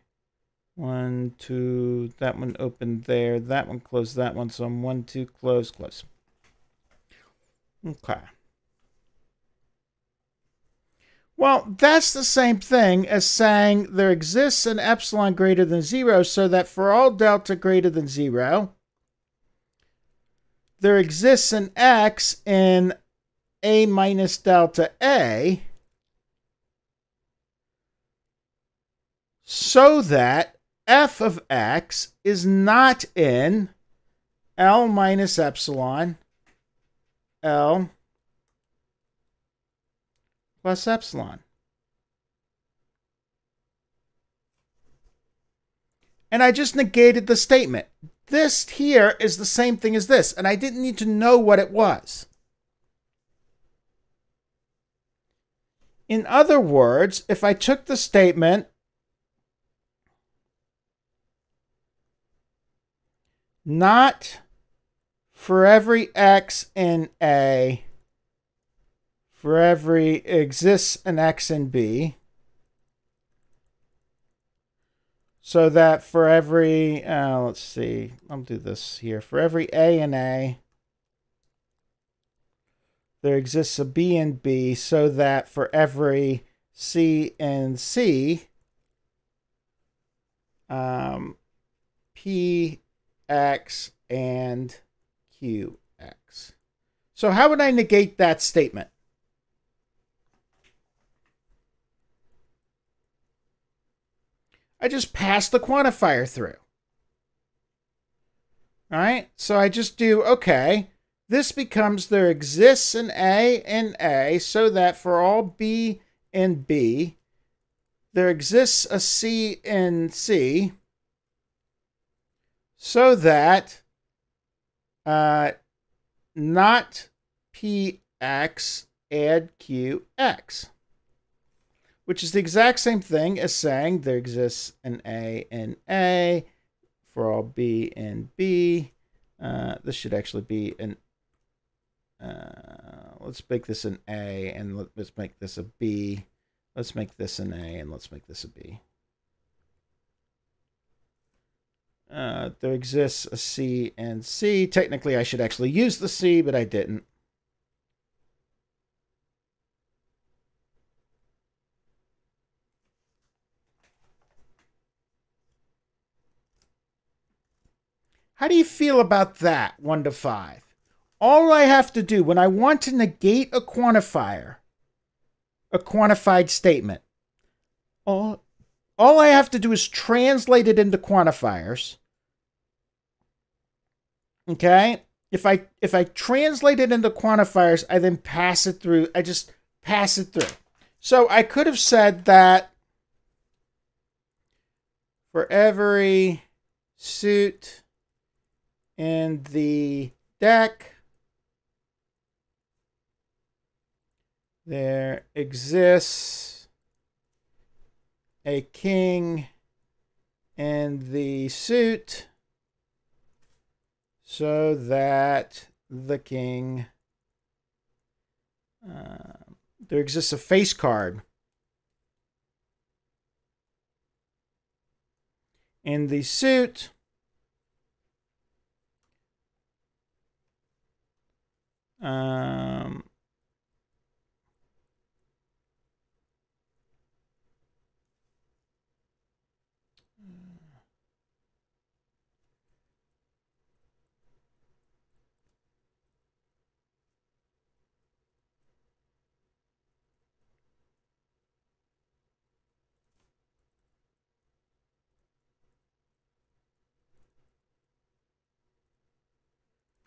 A: One, two, that one open there, that one closed that one, so I'm one, two, close, close. Okay. Well, that's the same thing as saying there exists an epsilon greater than zero, so that for all delta greater than zero, there exists an x in a minus delta a, so that f of x is not in L minus epsilon L plus epsilon. And I just negated the statement. This here is the same thing as this, and I didn't need to know what it was. In other words, if I took the statement not for every x in A, for every exists an x and B, so that for every, uh, let's see, I'll do this here. For every A and A, there exists a B and B, so that for every C and C, um, P X and QX. So how would I negate that statement? I just pass the quantifier through. All right, so I just do, okay, this becomes there exists an A and A so that for all B and B, there exists a C and C so that uh, not px add qx, which is the exact same thing as saying there exists an a and a for all b and b. Uh, this should actually be an uh, let's make this an A and let, let's make this a B. Let's make this an A and let's make this a B. Uh, there exists a C and C. Technically, I should actually use the C, but I didn't. How do you feel about that, 1 to 5? All I have to do when I want to negate a quantifier, a quantified statement, all, all I have to do is translate it into quantifiers. Okay? If I if I translate it into quantifiers, I then pass it through. I just pass it through. So I could have said that for every suit in the deck, there exists a king in the suit so that the king uh, there exists a face card. In the suit um,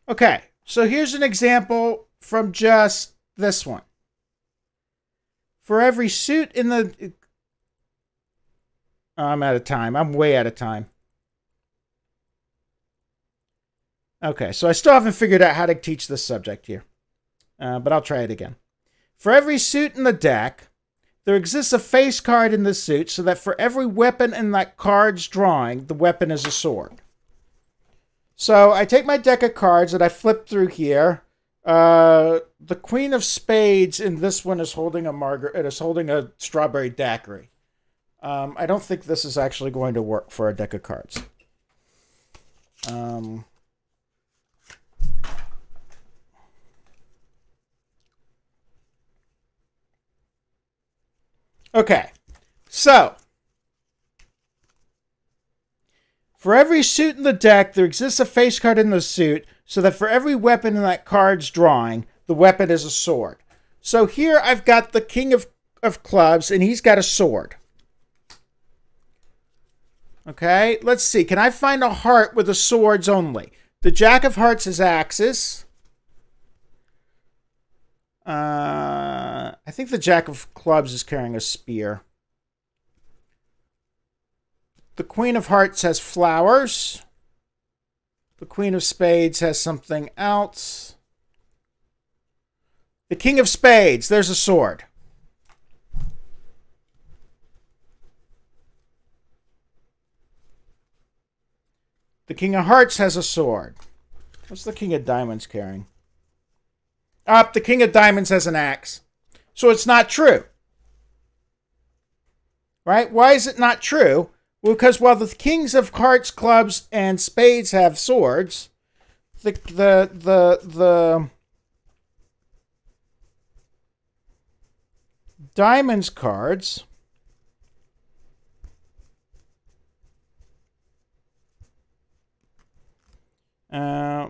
A: Okay, so here's an example from just this one. For every suit in the... I'm out of time. I'm way out of time. Okay, so I still haven't figured out how to teach this subject here. Uh, but I'll try it again. For every suit in the deck, there exists a face card in the suit so that for every weapon in that card's drawing, the weapon is a sword. So I take my deck of cards that I flip through here. Uh, the Queen of Spades in this one is holding a Margaret. It is holding a strawberry daiquiri. Um, I don't think this is actually going to work for a deck of cards. Um, okay, so For every suit in the deck, there exists a face card in the suit, so that for every weapon in that card's drawing, the weapon is a sword. So here I've got the King of, of Clubs, and he's got a sword. Okay, let's see. Can I find a heart with the swords only? The Jack of Hearts is axes. Uh, I think the Jack of Clubs is carrying a spear. The Queen of Hearts has flowers. The Queen of Spades has something else. The King of Spades, there's a sword. The King of Hearts has a sword. What's the King of Diamonds carrying? Up, the King of Diamonds has an axe. So it's not true. Right? Why is it not true? Well, because while the kings of hearts, clubs, and spades have swords, the the the the diamonds cards uh,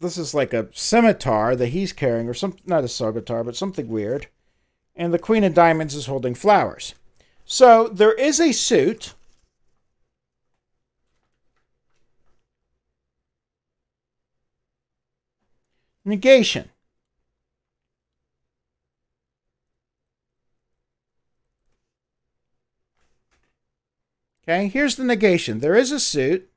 A: this is like a scimitar that he's carrying, or some not a scimitar, but something weird. And the Queen of Diamonds is holding flowers. So there is a suit. Negation. Okay, here's the negation. There is a suit.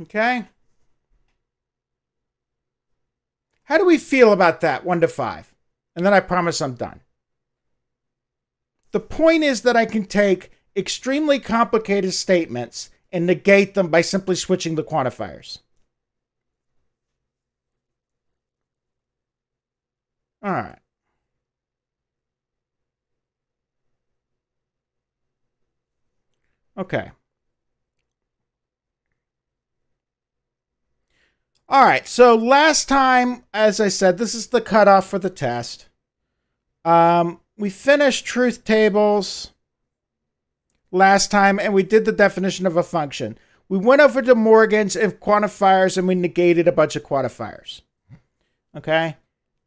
A: Okay. How do we feel about that? One to five. And then I promise I'm done. The point is that I can take extremely complicated statements and negate them by simply switching the quantifiers. All right. Okay. All right. So last time, as I said, this is the cutoff for the test. Um, we finished truth tables last time, and we did the definition of a function. We went over De Morgan's and quantifiers, and we negated a bunch of quantifiers. Okay.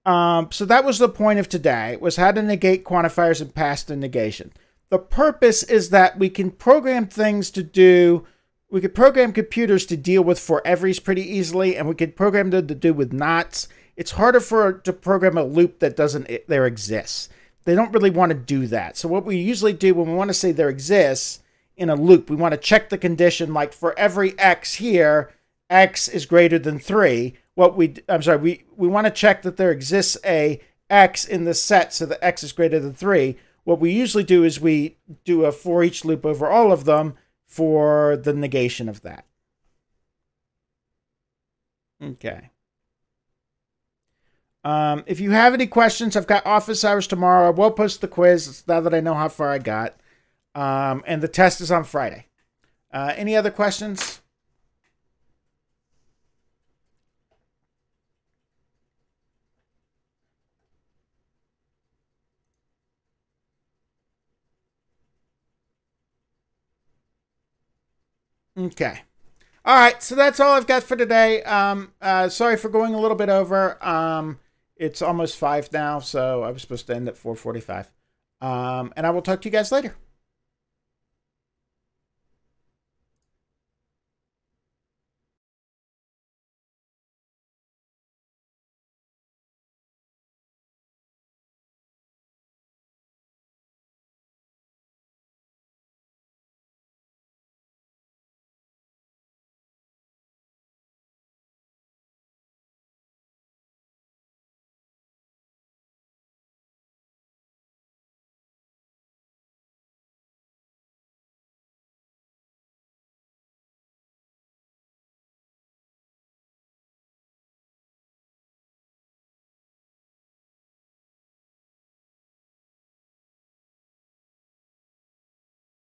A: Um, so that was the point of today, was how to negate quantifiers and pass the negation. The purpose is that we can program things to do we could program computers to deal with for everys pretty easily, and we could program them to do with nots. It's harder for to program a loop that doesn't there exists. They don't really want to do that. So what we usually do when we want to say there exists in a loop, we want to check the condition like for every x here, x is greater than 3. What we I'm sorry, we we want to check that there exists a x in the set so that x is greater than 3. What we usually do is we do a for each loop over all of them for the negation of that. Okay. Um, if you have any questions, I've got office hours tomorrow. I will post the quiz now that I know how far I got. Um, and the test is on Friday. Uh, any other questions? Okay. All right, so that's all I've got for today. Um, uh, sorry for going a little bit over. Um, it's almost five now, so I was supposed to end at 4:45. Um, and I will talk to you guys later.